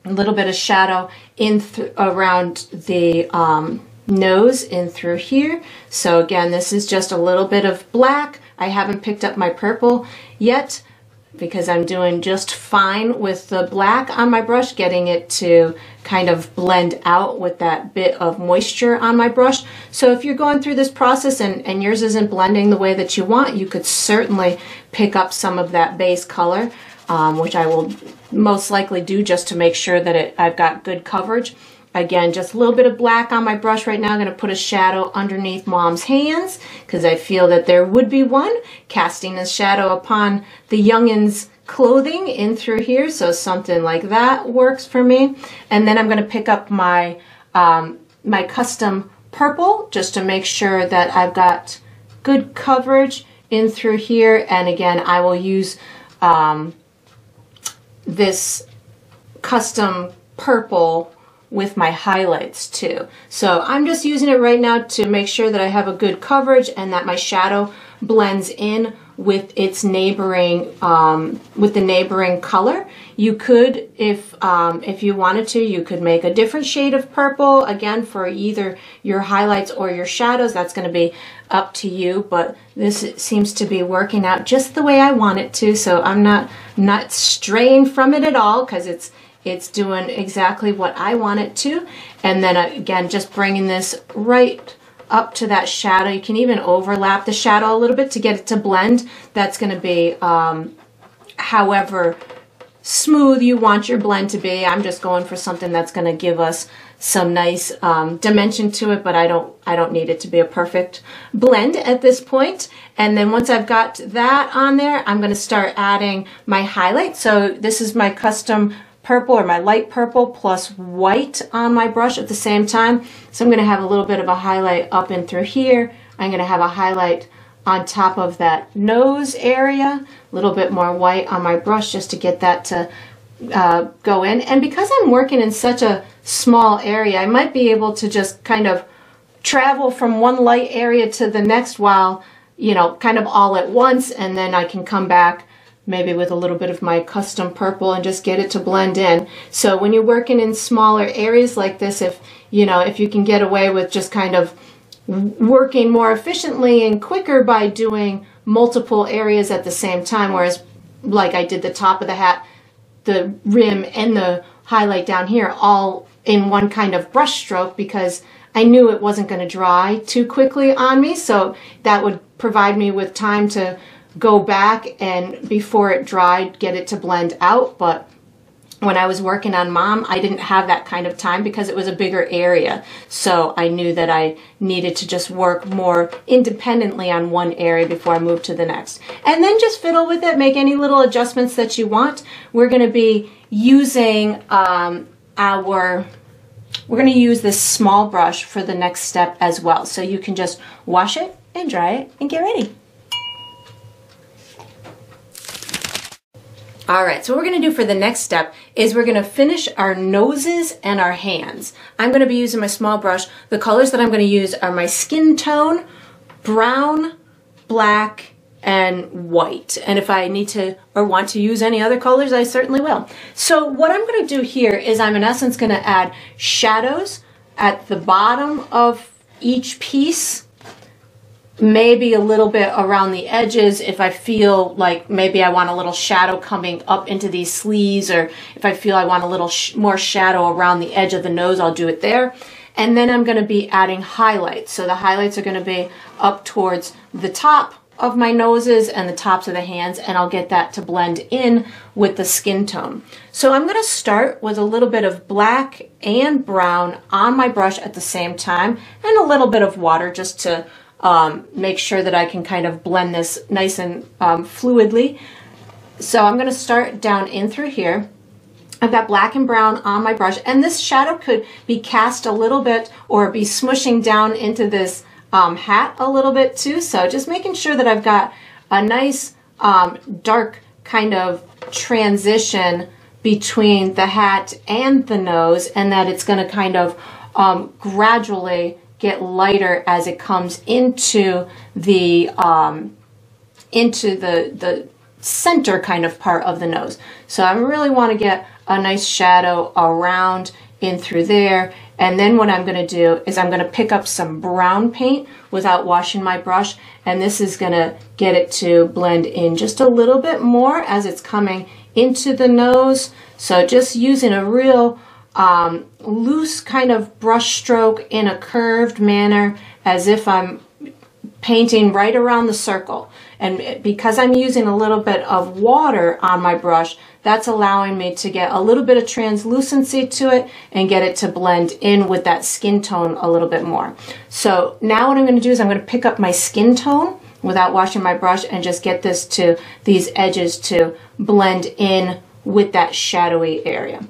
a little bit of shadow in around the um, nose in through here. So again, this is just a little bit of black. I haven't picked up my purple yet because I'm doing just fine with the black on my brush, getting it to kind of blend out with that bit of moisture on my brush. So if you're going through this process and, and yours isn't blending the way that you want, you could certainly pick up some of that base color, um, which I will most likely do just to make sure that it, I've got good coverage. Again, just a little bit of black on my brush right now. I'm going to put a shadow underneath mom's hands because I feel that there would be one. Casting a shadow upon the youngin's clothing in through here. So something like that works for me. And then I'm going to pick up my, um, my custom purple just to make sure that I've got good coverage in through here. And again, I will use um, this custom purple with my highlights too. So I'm just using it right now to make sure that I have a good coverage and that my shadow blends in with its neighboring, um, with the neighboring color. You could, if, um, if you wanted to, you could make a different shade of purple, again, for either your highlights or your shadows. That's gonna be up to you, but this seems to be working out just the way I want it to, so I'm not, not straying from it at all, because it's, it's doing exactly what I want it to. And then uh, again, just bringing this right up to that shadow. You can even overlap the shadow a little bit to get it to blend. That's going to be um, however smooth you want your blend to be. I'm just going for something that's going to give us some nice um, dimension to it, but I don't I don't need it to be a perfect blend at this point. And then once I've got that on there, I'm going to start adding my highlight. So this is my custom purple or my light purple plus white on my brush at the same time. So I'm going to have a little bit of a highlight up and through here, I'm going to have a highlight on top of that nose area, a little bit more white on my brush just to get that to uh, go in. And because I'm working in such a small area, I might be able to just kind of travel from one light area to the next while, you know, kind of all at once, and then I can come back maybe with a little bit of my custom purple and just get it to blend in. So when you're working in smaller areas like this, if, you know, if you can get away with just kind of working more efficiently and quicker by doing multiple areas at the same time, whereas like I did the top of the hat, the rim and the highlight down here all in one kind of brush stroke because I knew it wasn't going to dry too quickly on me. So that would provide me with time to go back and before it dried, get it to blend out. But when I was working on mom, I didn't have that kind of time because it was a bigger area. So I knew that I needed to just work more independently on one area before I moved to the next. And then just fiddle with it, make any little adjustments that you want. We're going to be using um, our, we're going to use this small brush for the next step as well. So you can just wash it and dry it and get ready. All right, so what we're gonna do for the next step is we're gonna finish our noses and our hands. I'm gonna be using my small brush. The colors that I'm gonna use are my skin tone, brown, black, and white. And if I need to or want to use any other colors, I certainly will. So what I'm gonna do here is I'm in essence gonna add shadows at the bottom of each piece maybe a little bit around the edges if I feel like maybe I want a little shadow coming up into these sleeves or if I feel I want a little sh more shadow around the edge of the nose, I'll do it there. And then I'm going to be adding highlights. So the highlights are going to be up towards the top of my noses and the tops of the hands and I'll get that to blend in with the skin tone. So I'm going to start with a little bit of black and brown on my brush at the same time and a little bit of water just to um, make sure that I can kind of blend this nice and um, fluidly. So I'm going to start down in through here. I've got black and brown on my brush and this shadow could be cast a little bit or be smushing down into this um, hat a little bit too. So just making sure that I've got a nice um, dark kind of transition between the hat and the nose and that it's going to kind of um, gradually get lighter as it comes into the um, into the the center kind of part of the nose. So I really want to get a nice shadow around in through there. And then what I'm going to do is I'm going to pick up some brown paint without washing my brush. And this is going to get it to blend in just a little bit more as it's coming into the nose. So just using a real um, loose kind of brush stroke in a curved manner as if I'm painting right around the circle. And because I'm using a little bit of water on my brush, that's allowing me to get a little bit of translucency to it and get it to blend in with that skin tone a little bit more. So now what I'm going to do is I'm going to pick up my skin tone without washing my brush and just get this to these edges to blend in with that shadowy area.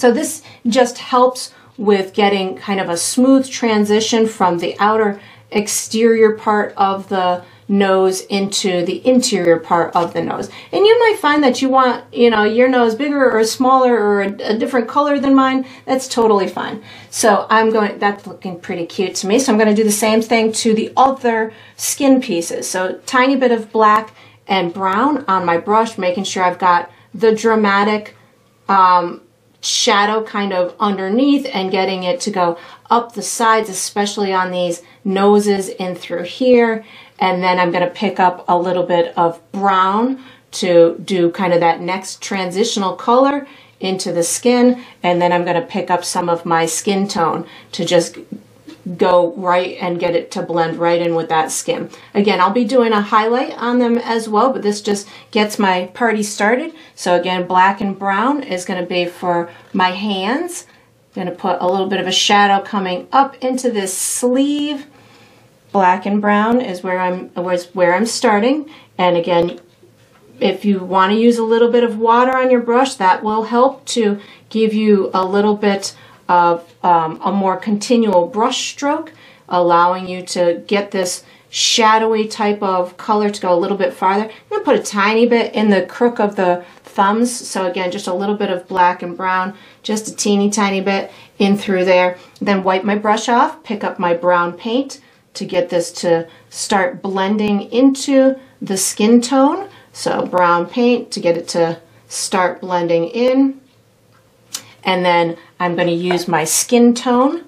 So this just helps with getting kind of a smooth transition from the outer exterior part of the nose into the interior part of the nose. And you might find that you want, you know, your nose bigger or smaller or a, a, different color than mine. That's totally fine. So I'm going, that's looking pretty cute to me. So I'm going to do the same thing to the other skin pieces. So tiny bit of black and brown on my brush, making sure I've got the dramatic um, shadow kind of underneath and getting it to go up the sides, especially on these noses in through here. And then I'm going to pick up a little bit of brown to do kind of that next transitional color into the skin. And then I'm going to pick up some of my skin tone to just go right and get it to blend right in with that skin. Again, I'll be doing a highlight on them as well, but this just gets my party started. So again, black and brown is going to be for my hands. I'm going to put a little bit of a shadow coming up into this sleeve. Black and brown is where I'm where I'm starting. And again, if you want to use a little bit of water on your brush, that will help to give you a little bit of um, a more continual brush stroke allowing you to get this shadowy type of color to go a little bit farther. I'm going to put a tiny bit in the crook of the thumbs. So again, just a little bit of black and brown, just a teeny tiny bit in through there. Then wipe my brush off, pick up my brown paint to get this to start blending into the skin tone. So brown paint to get it to start blending in. And then I'm going to use my skin tone.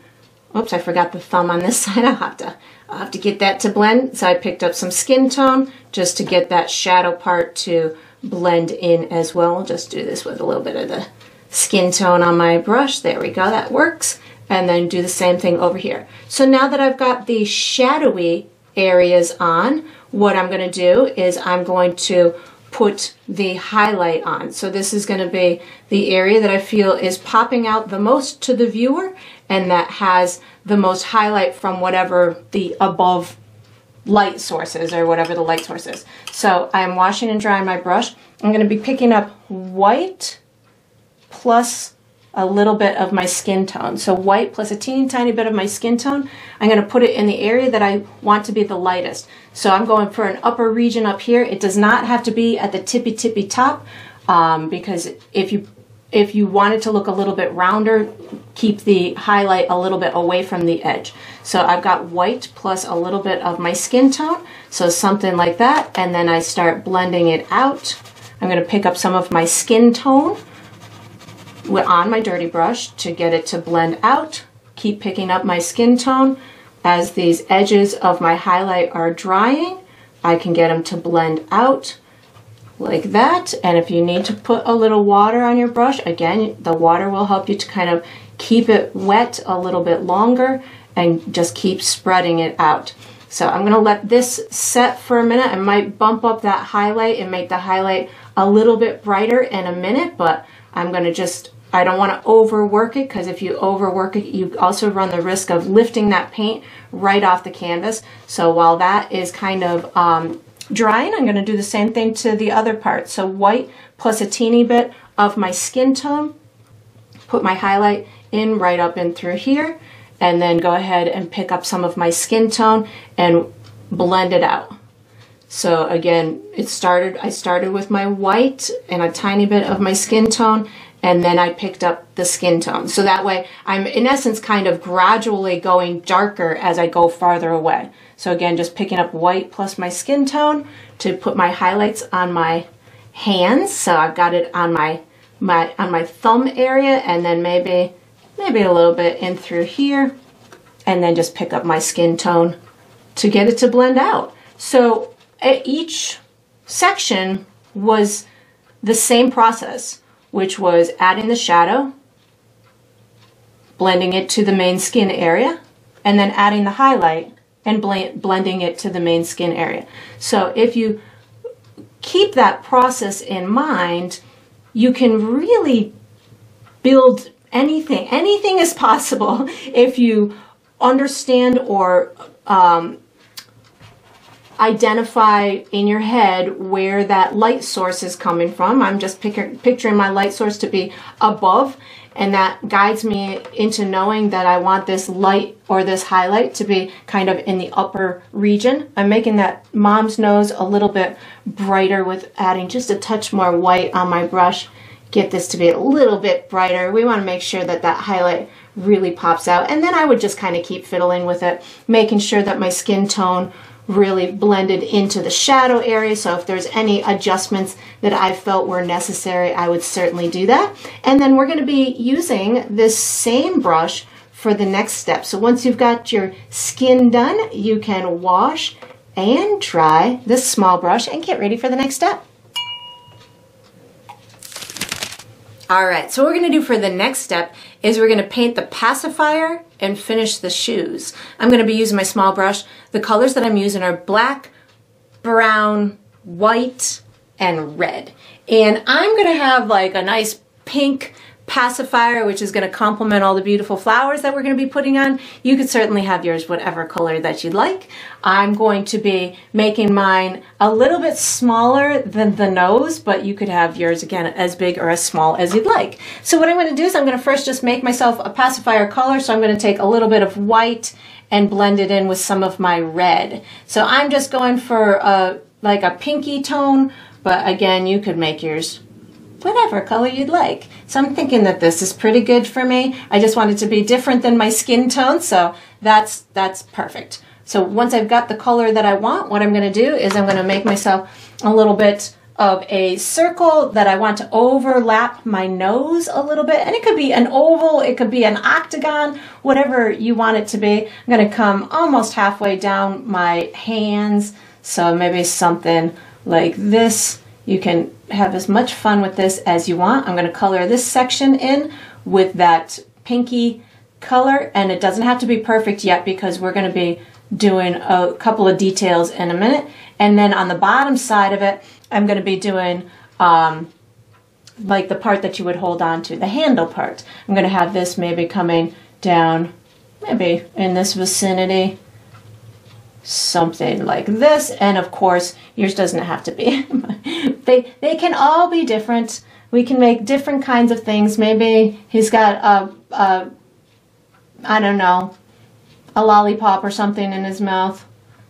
Oops, I forgot the thumb on this side. I'll have to I'll have to get that to blend. So I picked up some skin tone just to get that shadow part to blend in as well. Just do this with a little bit of the skin tone on my brush. There we go, that works. And then do the same thing over here. So now that I've got the shadowy areas on, what I'm gonna do is I'm going to put the highlight on. So this is gonna be the area that I feel is popping out the most to the viewer and that has the most highlight from whatever the above light sources or whatever the light source is. So I'm washing and drying my brush. I'm going to be picking up white plus a little bit of my skin tone. So white plus a teeny tiny bit of my skin tone. I'm going to put it in the area that I want to be the lightest. So I'm going for an upper region up here. It does not have to be at the tippy tippy top um, because if you if you want it to look a little bit rounder, keep the highlight a little bit away from the edge. So I've got white plus a little bit of my skin tone, so something like that, and then I start blending it out. I'm gonna pick up some of my skin tone on my dirty brush to get it to blend out. Keep picking up my skin tone. As these edges of my highlight are drying, I can get them to blend out like that. And if you need to put a little water on your brush, again, the water will help you to kind of keep it wet a little bit longer and just keep spreading it out. So I'm gonna let this set for a minute. I might bump up that highlight and make the highlight a little bit brighter in a minute, but I'm gonna just, I don't wanna overwork it because if you overwork it, you also run the risk of lifting that paint right off the canvas. So while that is kind of um, drying, I'm going to do the same thing to the other part. So white plus a teeny bit of my skin tone. Put my highlight in right up in through here. And then go ahead and pick up some of my skin tone and blend it out. So again, it started, I started with my white and a tiny bit of my skin tone and then I picked up the skin tone. So that way I'm in essence kind of gradually going darker as I go farther away. So again, just picking up white plus my skin tone to put my highlights on my hands. So I've got it on my, my, on my thumb area and then maybe, maybe a little bit in through here and then just pick up my skin tone to get it to blend out. So eh, each section was the same process, which was adding the shadow, blending it to the main skin area, and then adding the highlight and blending it to the main skin area. So if you keep that process in mind, you can really build anything. Anything is possible if you understand or um, identify in your head where that light source is coming from. I'm just picturing my light source to be above and that guides me into knowing that I want this light or this highlight to be kind of in the upper region. I'm making that mom's nose a little bit brighter with adding just a touch more white on my brush. Get this to be a little bit brighter. We want to make sure that that highlight really pops out. And then I would just kind of keep fiddling with it, making sure that my skin tone really blended into the shadow area. So if there's any adjustments that I felt were necessary, I would certainly do that. And then we're gonna be using this same brush for the next step. So once you've got your skin done, you can wash and dry this small brush and get ready for the next step. All right, so what we're gonna do for the next step is we're gonna paint the pacifier and finish the shoes. I'm gonna be using my small brush. The colors that I'm using are black, brown, white, and red. And I'm gonna have like a nice pink pacifier, which is going to complement all the beautiful flowers that we're going to be putting on. You could certainly have yours whatever color that you'd like. I'm going to be making mine a little bit smaller than the nose, but you could have yours again as big or as small as you'd like. So what I'm going to do is I'm going to first just make myself a pacifier color. So I'm going to take a little bit of white and blend it in with some of my red. So I'm just going for a like a pinky tone, but again, you could make yours whatever color you'd like. So I'm thinking that this is pretty good for me. I just want it to be different than my skin tone, so that's that's perfect. So once I've got the color that I want, what I'm going to do is I'm going to make myself a little bit of a circle that I want to overlap my nose a little bit. And it could be an oval, it could be an octagon, whatever you want it to be. I'm going to come almost halfway down my hands. So maybe something like this. You can have as much fun with this as you want. I'm going to color this section in with that pinky color and it doesn't have to be perfect yet because we're going to be doing a couple of details in a minute. And then on the bottom side of it, I'm going to be doing um, like the part that you would hold on to, the handle part. I'm going to have this maybe coming down, maybe in this vicinity, something like this. And of course, yours doesn't have to be. they, they can all be different. We can make different kinds of things. Maybe he's got a, a I don't know, a lollipop or something in his mouth.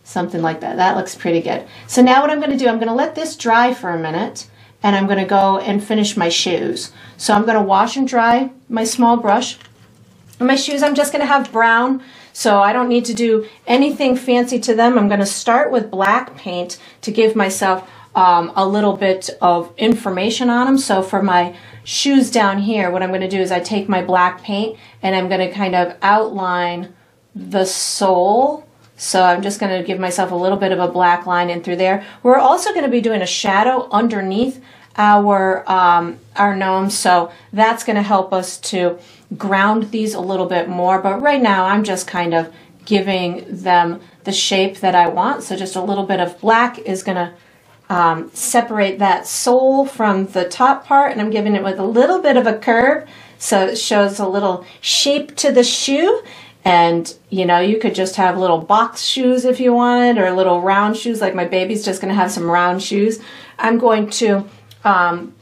Something like that. That looks pretty good. So now what I'm going to do, I'm going to let this dry for a minute and I'm going to go and finish my shoes. So I'm going to wash and dry my small brush. And my shoes, I'm just going to have brown, so I don't need to do anything fancy to them. I'm going to start with black paint to give myself um, a little bit of information on them. So for my shoes down here, what I'm going to do is I take my black paint and I'm going to kind of outline the sole. So I'm just going to give myself a little bit of a black line in through there. We're also going to be doing a shadow underneath our um, our gnomes, so that's going to help us to ground these a little bit more. But right now, I'm just kind of giving them the shape that I want. So just a little bit of black is going to um, separate that sole from the top part, and I'm giving it with a little bit of a curve, so it shows a little shape to the shoe. And, you know, you could just have little box shoes if you wanted, or little round shoes, like my baby's just going to have some round shoes. I'm going to, um,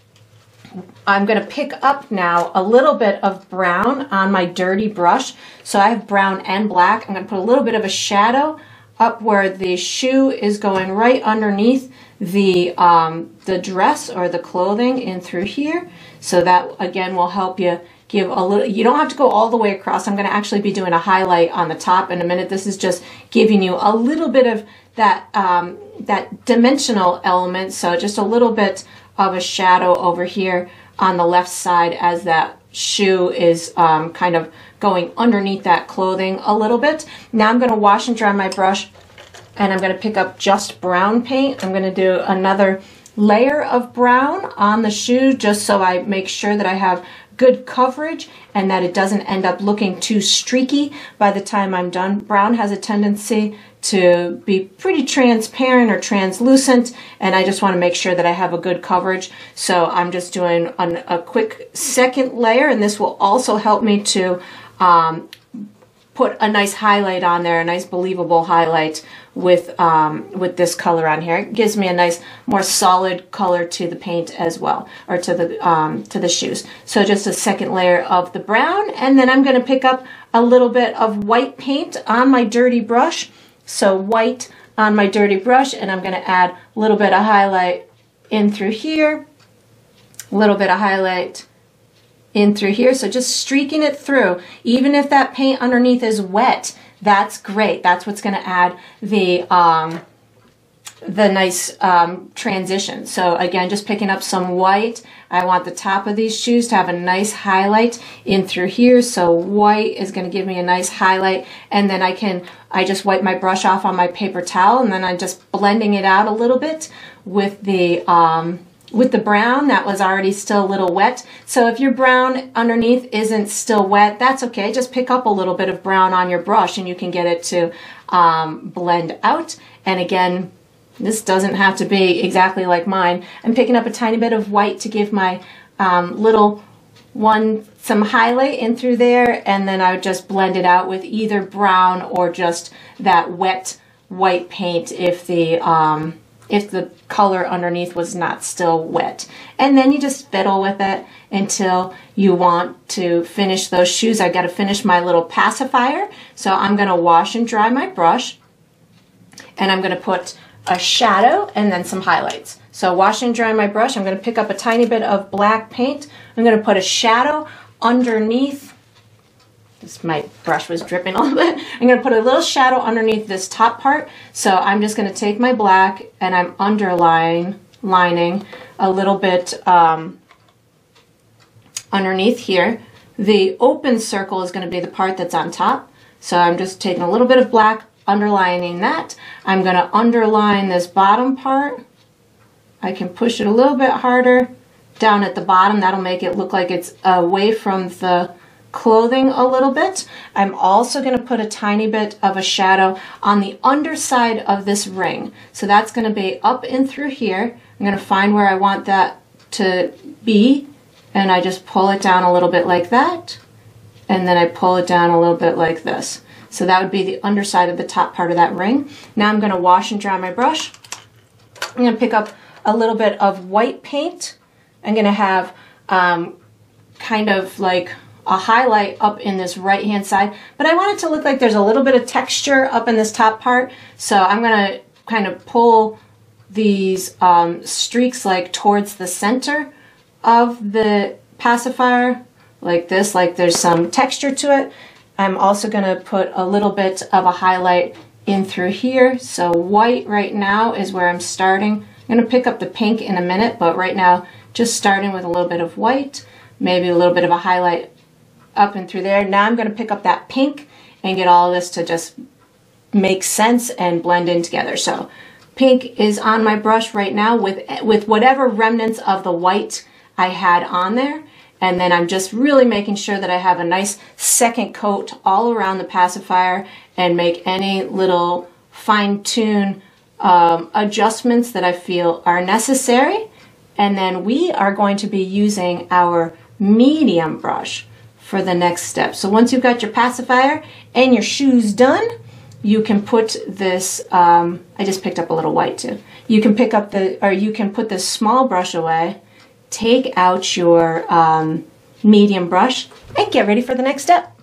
I'm going to pick up now a little bit of brown on my dirty brush. So I have brown and black. I'm going to put a little bit of a shadow up where the shoe is going right underneath the, um, the dress or the clothing in through here. So that, again, will help you give a little, you don't have to go all the way across. I'm going to actually be doing a highlight on the top in a minute. This is just giving you a little bit of that, um, that dimensional element. So just a little bit of a shadow over here on the left side as that shoe is um, kind of going underneath that clothing a little bit. Now I'm going to wash and dry my brush and I'm going to pick up just brown paint. I'm going to do another layer of brown on the shoe just so I make sure that I have good coverage and that it doesn't end up looking too streaky by the time I'm done. Brown has a tendency to be pretty transparent or translucent and I just want to make sure that I have a good coverage. So I'm just doing an, a quick second layer and this will also help me to um, put a nice highlight on there, a nice believable highlight with um, with this color on here. It gives me a nice, more solid color to the paint as well, or to the um, to the shoes. So just a second layer of the brown, and then I'm going to pick up a little bit of white paint on my dirty brush. So white on my dirty brush, and I'm going to add a little bit of highlight in through here, a little bit of highlight in through here. So just streaking it through, even if that paint underneath is wet, that's great. That's what's going to add the um, the nice um, transition. So again, just picking up some white. I want the top of these shoes to have a nice highlight in through here. So white is going to give me a nice highlight. And then I can, I just wipe my brush off on my paper towel and then I'm just blending it out a little bit with the, um, with the brown that was already still a little wet. So if your brown underneath isn't still wet, that's okay. Just pick up a little bit of brown on your brush and you can get it to um, blend out. And again, this doesn't have to be exactly like mine. I'm picking up a tiny bit of white to give my um, little one some highlight in through there and then I would just blend it out with either brown or just that wet white paint if the um, if the color underneath was not still wet. And then you just fiddle with it until you want to finish those shoes. I got to finish my little pacifier. So I'm going to wash and dry my brush and I'm going to put a shadow and then some highlights. So wash and dry my brush. I'm going to pick up a tiny bit of black paint. I'm going to put a shadow underneath. This my brush was dripping a little bit. I'm to put a little shadow underneath this top part. So I'm just going to take my black and I'm underlining lining a little bit um, underneath here. The open circle is going to be the part that's on top. So I'm just taking a little bit of black, underlining that. I'm going to underline this bottom part. I can push it a little bit harder down at the bottom. That'll make it look like it's away from the clothing a little bit. I'm also going to put a tiny bit of a shadow on the underside of this ring. So that's going to be up and through here. I'm going to find where I want that to be and I just pull it down a little bit like that and then I pull it down a little bit like this. So that would be the underside of the top part of that ring. Now I'm going to wash and dry my brush. I'm going to pick up a little bit of white paint. I'm going to have um, kind of like a highlight up in this right hand side, but I want it to look like there's a little bit of texture up in this top part. So I'm to kind of pull these um, streaks like towards the center of the pacifier like this, like there's some texture to it. I'm also to put a little bit of a highlight in through here. So white right now is where I'm starting. I'm to pick up the pink in a minute, but right now just starting with a little bit of white, maybe a little bit of a highlight up and through there. Now I'm going to pick up that pink and get all this to just make sense and blend in together. So pink is on my brush right now with, with whatever remnants of the white I had on there. And then I'm just really making sure that I have a nice second coat all around the pacifier and make any little fine tune um, adjustments that I feel are necessary. And then we are going to be using our medium brush for the next step. So once you've got your pacifier and your shoes done, you can put this, um, I just picked up a little white too. You can pick up the, or you can put this small brush away take out your um, medium brush and get ready for the next step.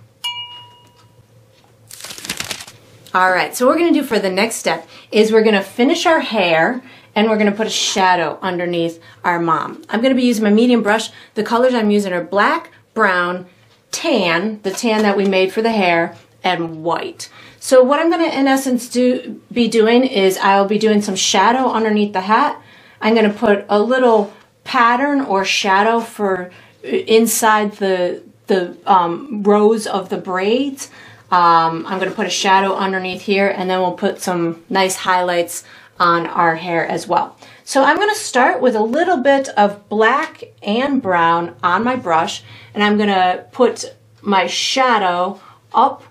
All right, so what we're gonna do for the next step is we're gonna finish our hair and we're gonna put a shadow underneath our mom. I'm gonna be using my medium brush. The colors I'm using are black, brown, tan, the tan that we made for the hair, and white. So what I'm gonna in essence do be doing is I'll be doing some shadow underneath the hat. I'm gonna put a little pattern or shadow for uh, inside the the um, rows of the braids. Um, I'm going to put a shadow underneath here and then we'll put some nice highlights on our hair as well. So I'm going to start with a little bit of black and brown on my brush and I'm going to put my shadow up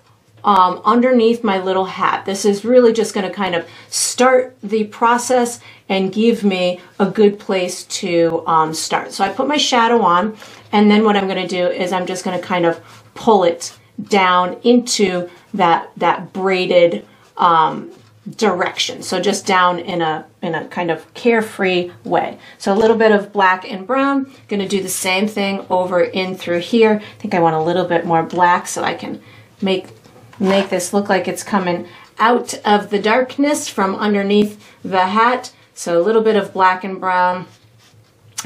um, underneath my little hat. This is really just going to kind of start the process and give me a good place to um, start. So I put my shadow on and then what I'm going to do is I'm just going to kind of pull it down into that that braided um, direction. So just down in a in a kind of carefree way. So a little bit of black and brown. Going to do the same thing over in through here. I think I want a little bit more black so I can make make this look like it's coming out of the darkness from underneath the hat. So a little bit of black and brown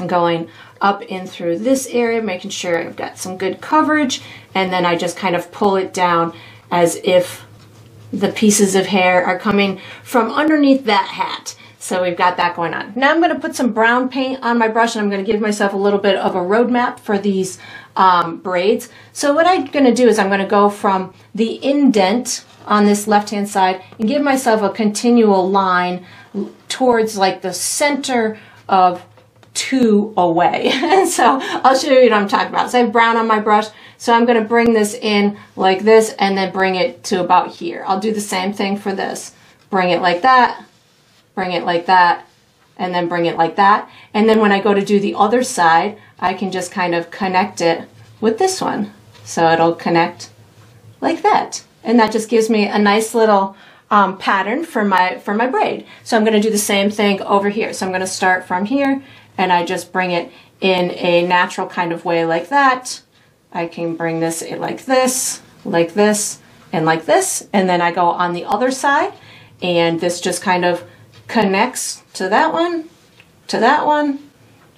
going up in through this area, making sure I've got some good coverage. And then I just kind of pull it down as if the pieces of hair are coming from underneath that hat. So we've got that going on. Now I'm going to put some brown paint on my brush and I'm going to give myself a little bit of a roadmap for these um, braids. So what I'm going to do is I'm going to go from the indent on this left hand side and give myself a continual line towards like the center of two away. so I'll show you what I'm talking about. So I have brown on my brush. So I'm going to bring this in like this and then bring it to about here. I'll do the same thing for this. Bring it like that bring it like that, and then bring it like that. And then when I go to do the other side, I can just kind of connect it with this one. So it'll connect like that. And that just gives me a nice little um, pattern for my, for my braid. So I'm going to do the same thing over here. So I'm going to start from here and I just bring it in a natural kind of way like that. I can bring this like this, like this, and like this. And then I go on the other side and this just kind of connects to that one, to that one,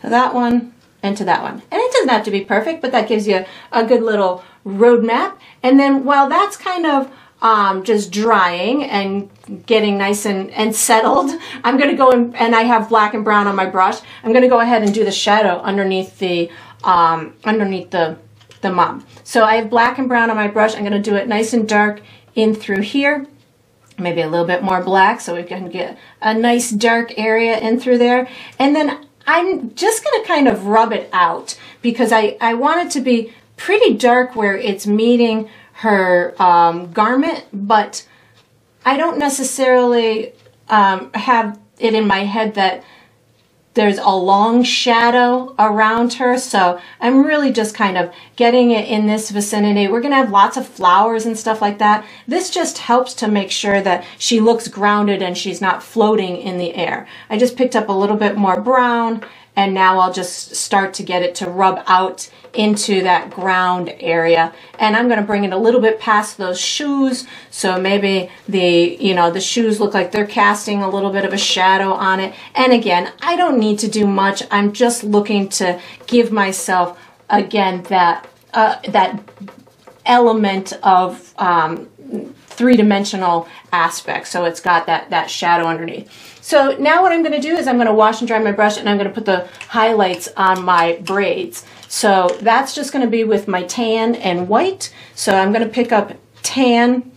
to that one, and to that one. And it doesn't have to be perfect, but that gives you a good little roadmap. And then while that's kind of um, just drying and getting nice and, and settled, I'm going to go in, and I have black and brown on my brush. I'm going to go ahead and do the shadow underneath the um, underneath the the mom. So I have black and brown on my brush. I'm going to do it nice and dark in through here maybe a little bit more black so we can get a nice dark area in through there. And then I'm just going to kind of rub it out because I, I want it to be pretty dark where it's meeting her um, garment, but I don't necessarily um, have it in my head that there's a long shadow around her. So I'm really just kind of getting it in this vicinity. We're going to have lots of flowers and stuff like that. This just helps to make sure that she looks grounded and she's not floating in the air. I just picked up a little bit more brown and now I'll just start to get it to rub out into that ground area. And I'm going to bring it a little bit past those shoes. So maybe the you know the shoes look like they're casting a little bit of a shadow on it. And again I don't need to do much. I'm just looking to give myself again that uh, that element of um, three-dimensional aspect. So it's got that that shadow underneath so now what I'm going to do is I'm going to wash and dry my brush and I'm going to put the highlights on my braids. So that's just going to be with my tan and white. So I'm going to pick up tan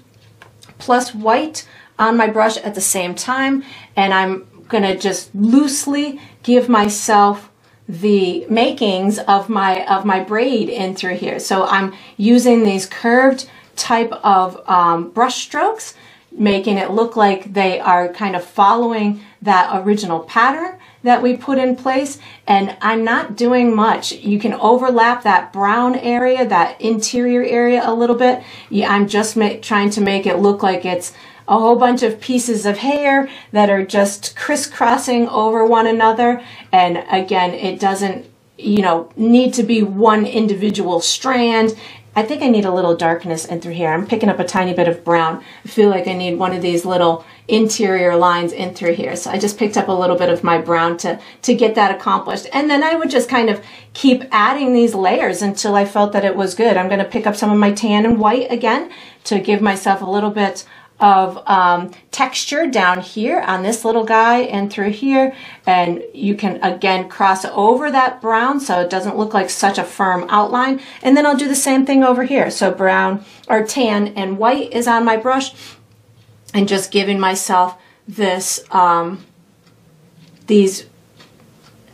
plus white on my brush at the same time and I'm going to just loosely give myself the makings of my of my braid in through here. So I'm using these curved type of um, brush strokes making it look like they are kind of following that original pattern that we put in place and I'm not doing much. You can overlap that brown area, that interior area a little bit. I'm just trying to make it look like it's a whole bunch of pieces of hair that are just crisscrossing over one another and again it doesn't you know need to be one individual strand I think I need a little darkness in through here. I'm picking up a tiny bit of brown. I feel like I need one of these little interior lines in through here. So I just picked up a little bit of my brown to, to get that accomplished. And then I would just kind of keep adding these layers until I felt that it was good. I'm going to pick up some of my tan and white again to give myself a little bit of um, texture down here on this little guy and through here. And you can again cross over that brown so it doesn't look like such a firm outline. And then I'll do the same thing over here. So brown or tan and white is on my brush. And just giving myself this um, these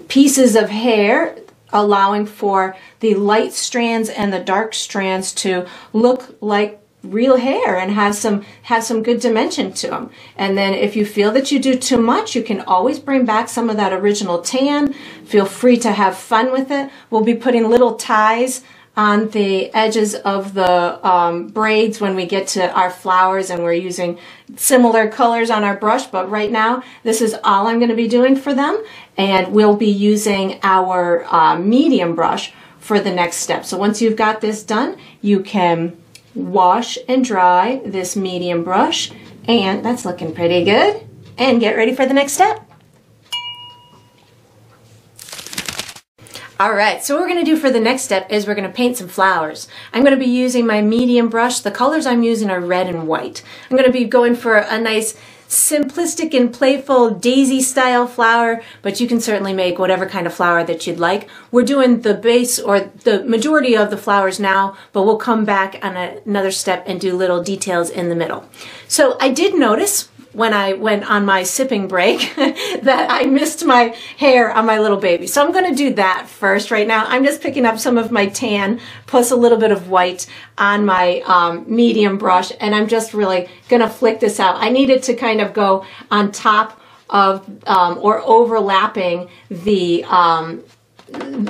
pieces of hair allowing for the light strands and the dark strands to look like real hair and have some have some good dimension to them and then if you feel that you do too much you can always bring back some of that original tan. Feel free to have fun with it. We'll be putting little ties on the edges of the um, braids when we get to our flowers and we're using similar colors on our brush. But right now this is all I'm going to be doing for them. And we'll be using our uh, medium brush for the next step. So once you've got this done you can wash and dry this medium brush and that's looking pretty good and get ready for the next step. All right, so what we're gonna do for the next step is we're gonna paint some flowers. I'm gonna be using my medium brush. The colors I'm using are red and white. I'm gonna be going for a nice simplistic and playful daisy style flower, but you can certainly make whatever kind of flower that you'd like. We're doing the base or the majority of the flowers now, but we'll come back on a, another step and do little details in the middle. So I did notice when I went on my sipping break that I missed my hair on my little baby. So I'm going to do that first right now. I'm just picking up some of my tan plus a little bit of white on my um, medium brush and I'm just really going to flick this out. I needed to kind of go on top of um, or overlapping the um,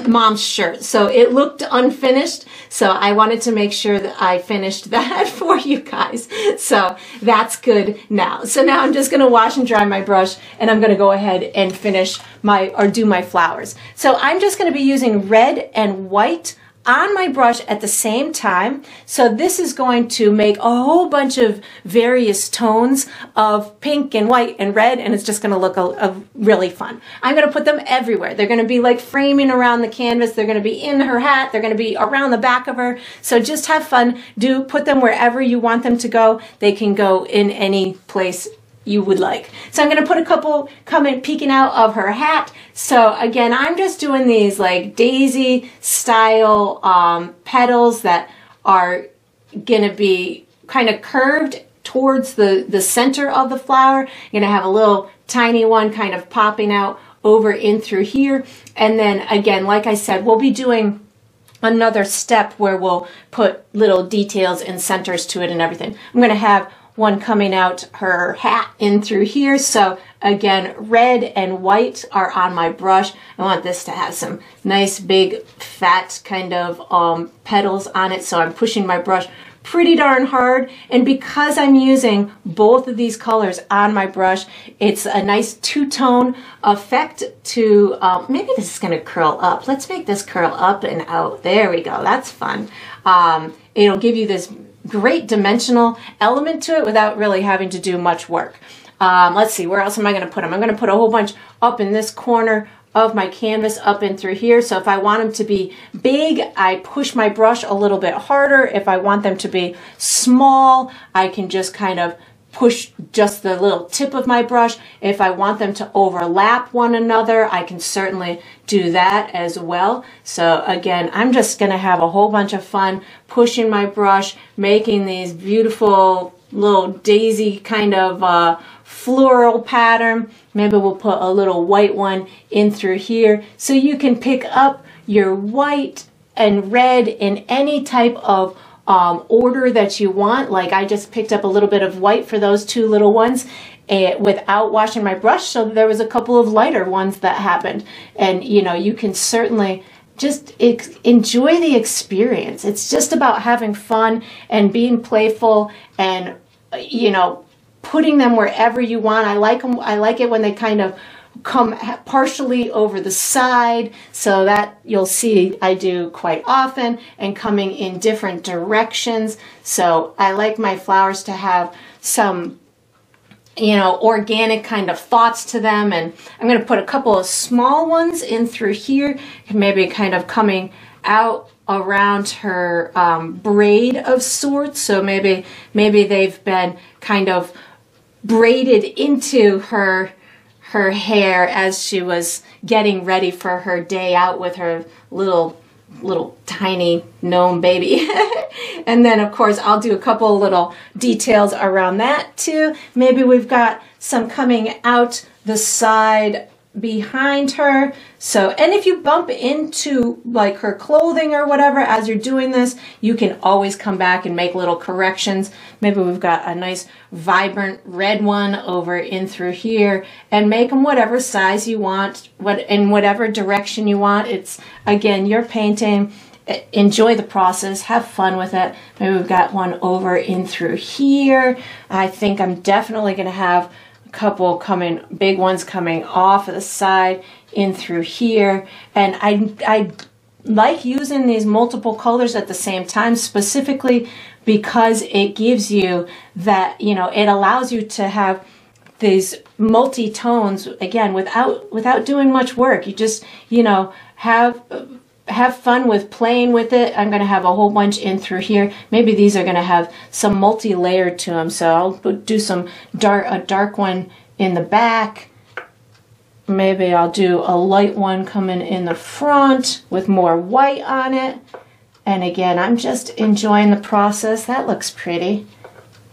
mom's shirt. So it looked unfinished. So I wanted to make sure that I finished that for you guys. So that's good now. So now I'm just going to wash and dry my brush and I'm going to go ahead and finish my, or do my flowers. So I'm just going to be using red and white on my brush at the same time. So this is going to make a whole bunch of various tones of pink and white and red and it's just going to look a, a really fun. I'm going to put them everywhere. They're going to be like framing around the canvas. They're going to be in her hat. They're going to be around the back of her. So just have fun. Do put them wherever you want them to go. They can go in any place you would like. So I'm going to put a couple coming peeking out of her hat. So again, I'm just doing these like daisy style um, petals that are going to be kind of curved towards the, the center of the flower. You're going to have a little tiny one kind of popping out over in through here. And then again, like I said, we'll be doing another step where we'll put little details and centers to it and everything. I'm going to have one coming out her hat in through here. So again, red and white are on my brush. I want this to have some nice big fat kind of um, petals on it. So I'm pushing my brush pretty darn hard. And because I'm using both of these colors on my brush, it's a nice two-tone effect to, um, maybe this is gonna curl up. Let's make this curl up and out. There we go, that's fun. Um, it'll give you this great dimensional element to it without really having to do much work. Um, let's see, where else am I going to put them? I'm going to put a whole bunch up in this corner of my canvas up and through here. So if I want them to be big, I push my brush a little bit harder. If I want them to be small, I can just kind of push just the little tip of my brush. If I want them to overlap one another, I can certainly do that as well. So again, I'm just gonna have a whole bunch of fun pushing my brush, making these beautiful little daisy kind of uh, floral pattern. Maybe we'll put a little white one in through here. So you can pick up your white and red in any type of um, order that you want. Like I just picked up a little bit of white for those two little ones uh, without washing my brush. So there was a couple of lighter ones that happened. And you know, you can certainly just ex- enjoy the experience. It's just about having fun and being playful and, you know, putting them wherever you want. I like them. I like it when they kind of come partially over the side so that you'll see I do quite often and coming in different directions. So I like my flowers to have some you know, organic kind of thoughts to them. And I'm going to put a couple of small ones in through here, maybe kind of coming out around her um, braid of sorts. So maybe, maybe they've been kind of braided into her her hair as she was getting ready for her day out with her little little tiny gnome baby. and then of course I'll do a couple little details around that too. Maybe we've got some coming out the side behind her. So, and if you bump into like her clothing or whatever as you're doing this, you can always come back and make little corrections. Maybe we've got a nice vibrant red one over in through here and make them whatever size you want, what in whatever direction you want. It's again, your painting. Enjoy the process, have fun with it. Maybe we've got one over in through here. I think I'm definitely going to have couple coming, big ones coming off of the side in through here. And I, I like using these multiple colors at the same time, specifically because it gives you that, you know, it allows you to have these multi-tones again without without doing much work you just you know have have fun with playing with it. I'm going to have a whole bunch in through here. Maybe these are going to have some multi-layered to them. So I'll do some dark, a dark one in the back. Maybe I'll do a light one coming in the front with more white on it. And again, I'm just enjoying the process. That looks pretty.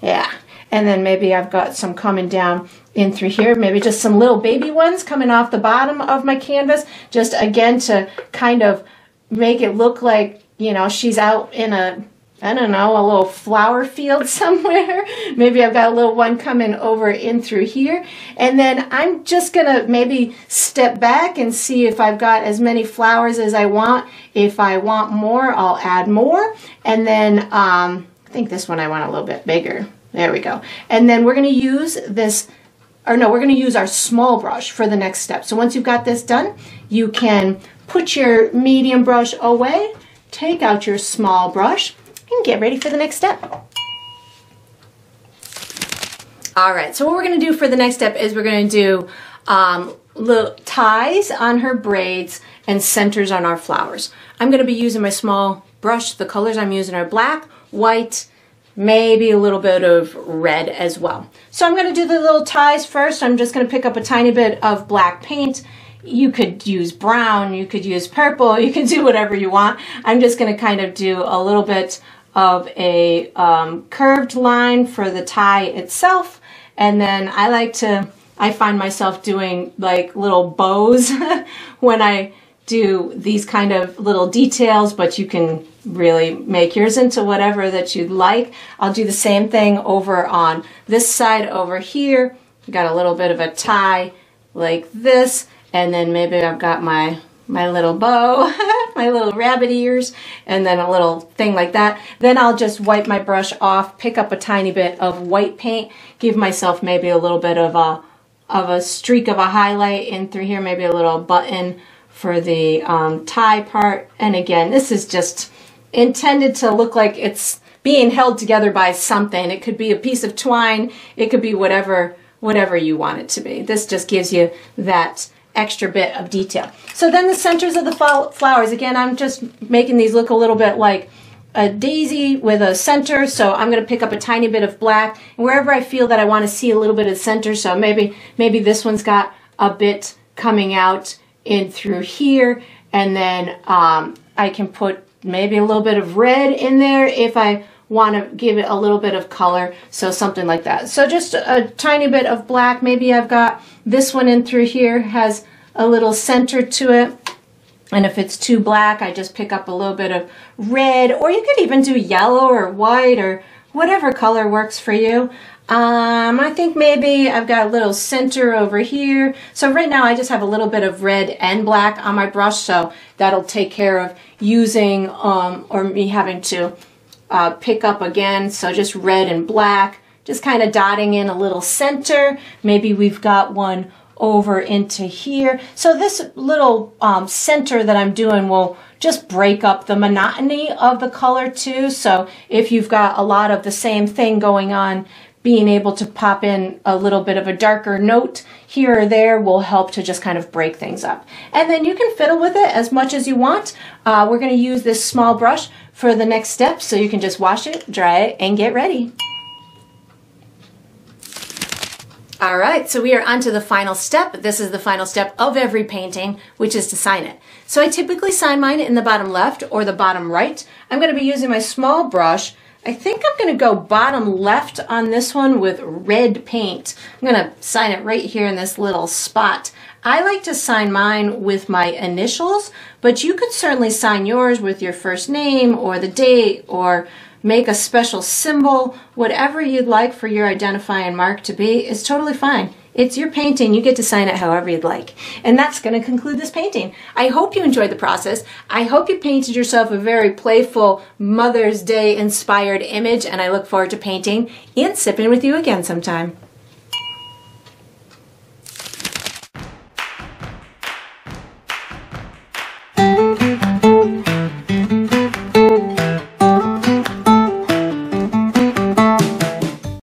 Yeah. And then maybe I've got some coming down in through here. Maybe just some little baby ones coming off the bottom of my canvas. Just again to kind of make it look like, you know, she's out in a I don't know, a little flower field somewhere. maybe I've got a little one coming over in through here. And then I'm just gonna maybe step back and see if I've got as many flowers as I want. If I want more, I'll add more. And then um, I think this one I want a little bit bigger. There we go. And then we're gonna use this or no, we're to use our small brush for the next step. So once you've got this done, you can put your medium brush away, take out your small brush, and get ready for the next step. All right, so what we're gonna do for the next step is we're gonna do um, little ties on her braids and centers on our flowers. I'm gonna be using my small brush. The colors I'm using are black, white, maybe a little bit of red as well. So I'm gonna do the little ties first. I'm just gonna pick up a tiny bit of black paint you could use brown, you could use purple, you can do whatever you want. I'm just going to kind of do a little bit of a um, curved line for the tie itself. And then I like to, I find myself doing like little bows when I do these kind of little details, but you can really make yours into whatever that you'd like. I'll do the same thing over on this side over here. Got a little bit of a tie like this and then maybe I've got my my little bow, my little rabbit ears, and then a little thing like that. Then I'll just wipe my brush off, pick up a tiny bit of white paint, give myself maybe a little bit of a of a streak of a highlight in through here, maybe a little button for the um, tie part. And again, this is just intended to look like it's being held together by something. It could be a piece of twine. It could be whatever whatever you want it to be. This just gives you that extra bit of detail. So then the centers of the flowers, again, I'm just making these look a little bit like a daisy with a center. So I'm going to pick up a tiny bit of black and wherever I feel that I want to see a little bit of center. So maybe, maybe this one's got a bit coming out in through here. And then um, I can put maybe a little bit of red in there if I want to give it a little bit of color. So something like that. So just a, a tiny bit of black. Maybe I've got this one in through here has a little center to it. And if it's too black, I just pick up a little bit of red, or you could even do yellow or white or whatever color works for you. Um, I think maybe I've got a little center over here. So right now I just have a little bit of red and black on my brush, so that'll take care of using um, or me having to uh, pick up again. So just red and black, just kind of dotting in a little center. Maybe we've got one over into here. So this little um, center that I'm doing will just break up the monotony of the color too. So if you've got a lot of the same thing going on, being able to pop in a little bit of a darker note here or there will help to just kind of break things up. And then you can fiddle with it as much as you want. Uh, we're going to use this small brush for the next step so you can just wash it, dry it, and get ready. All right, so we are on to the final step. This is the final step of every painting, which is to sign it. So I typically sign mine in the bottom left or the bottom right. I'm going to be using my small brush. I think I'm going to go bottom left on this one with red paint. I'm going to sign it right here in this little spot. I like to sign mine with my initials, but you could certainly sign yours with your first name or the date or make a special symbol, whatever you'd like for your identifying mark to be is totally fine. It's your painting. You get to sign it however you'd like. And that's going to conclude this painting. I hope you enjoyed the process. I hope you painted yourself a very playful Mother's Day inspired image and I look forward to painting and sipping with you again sometime.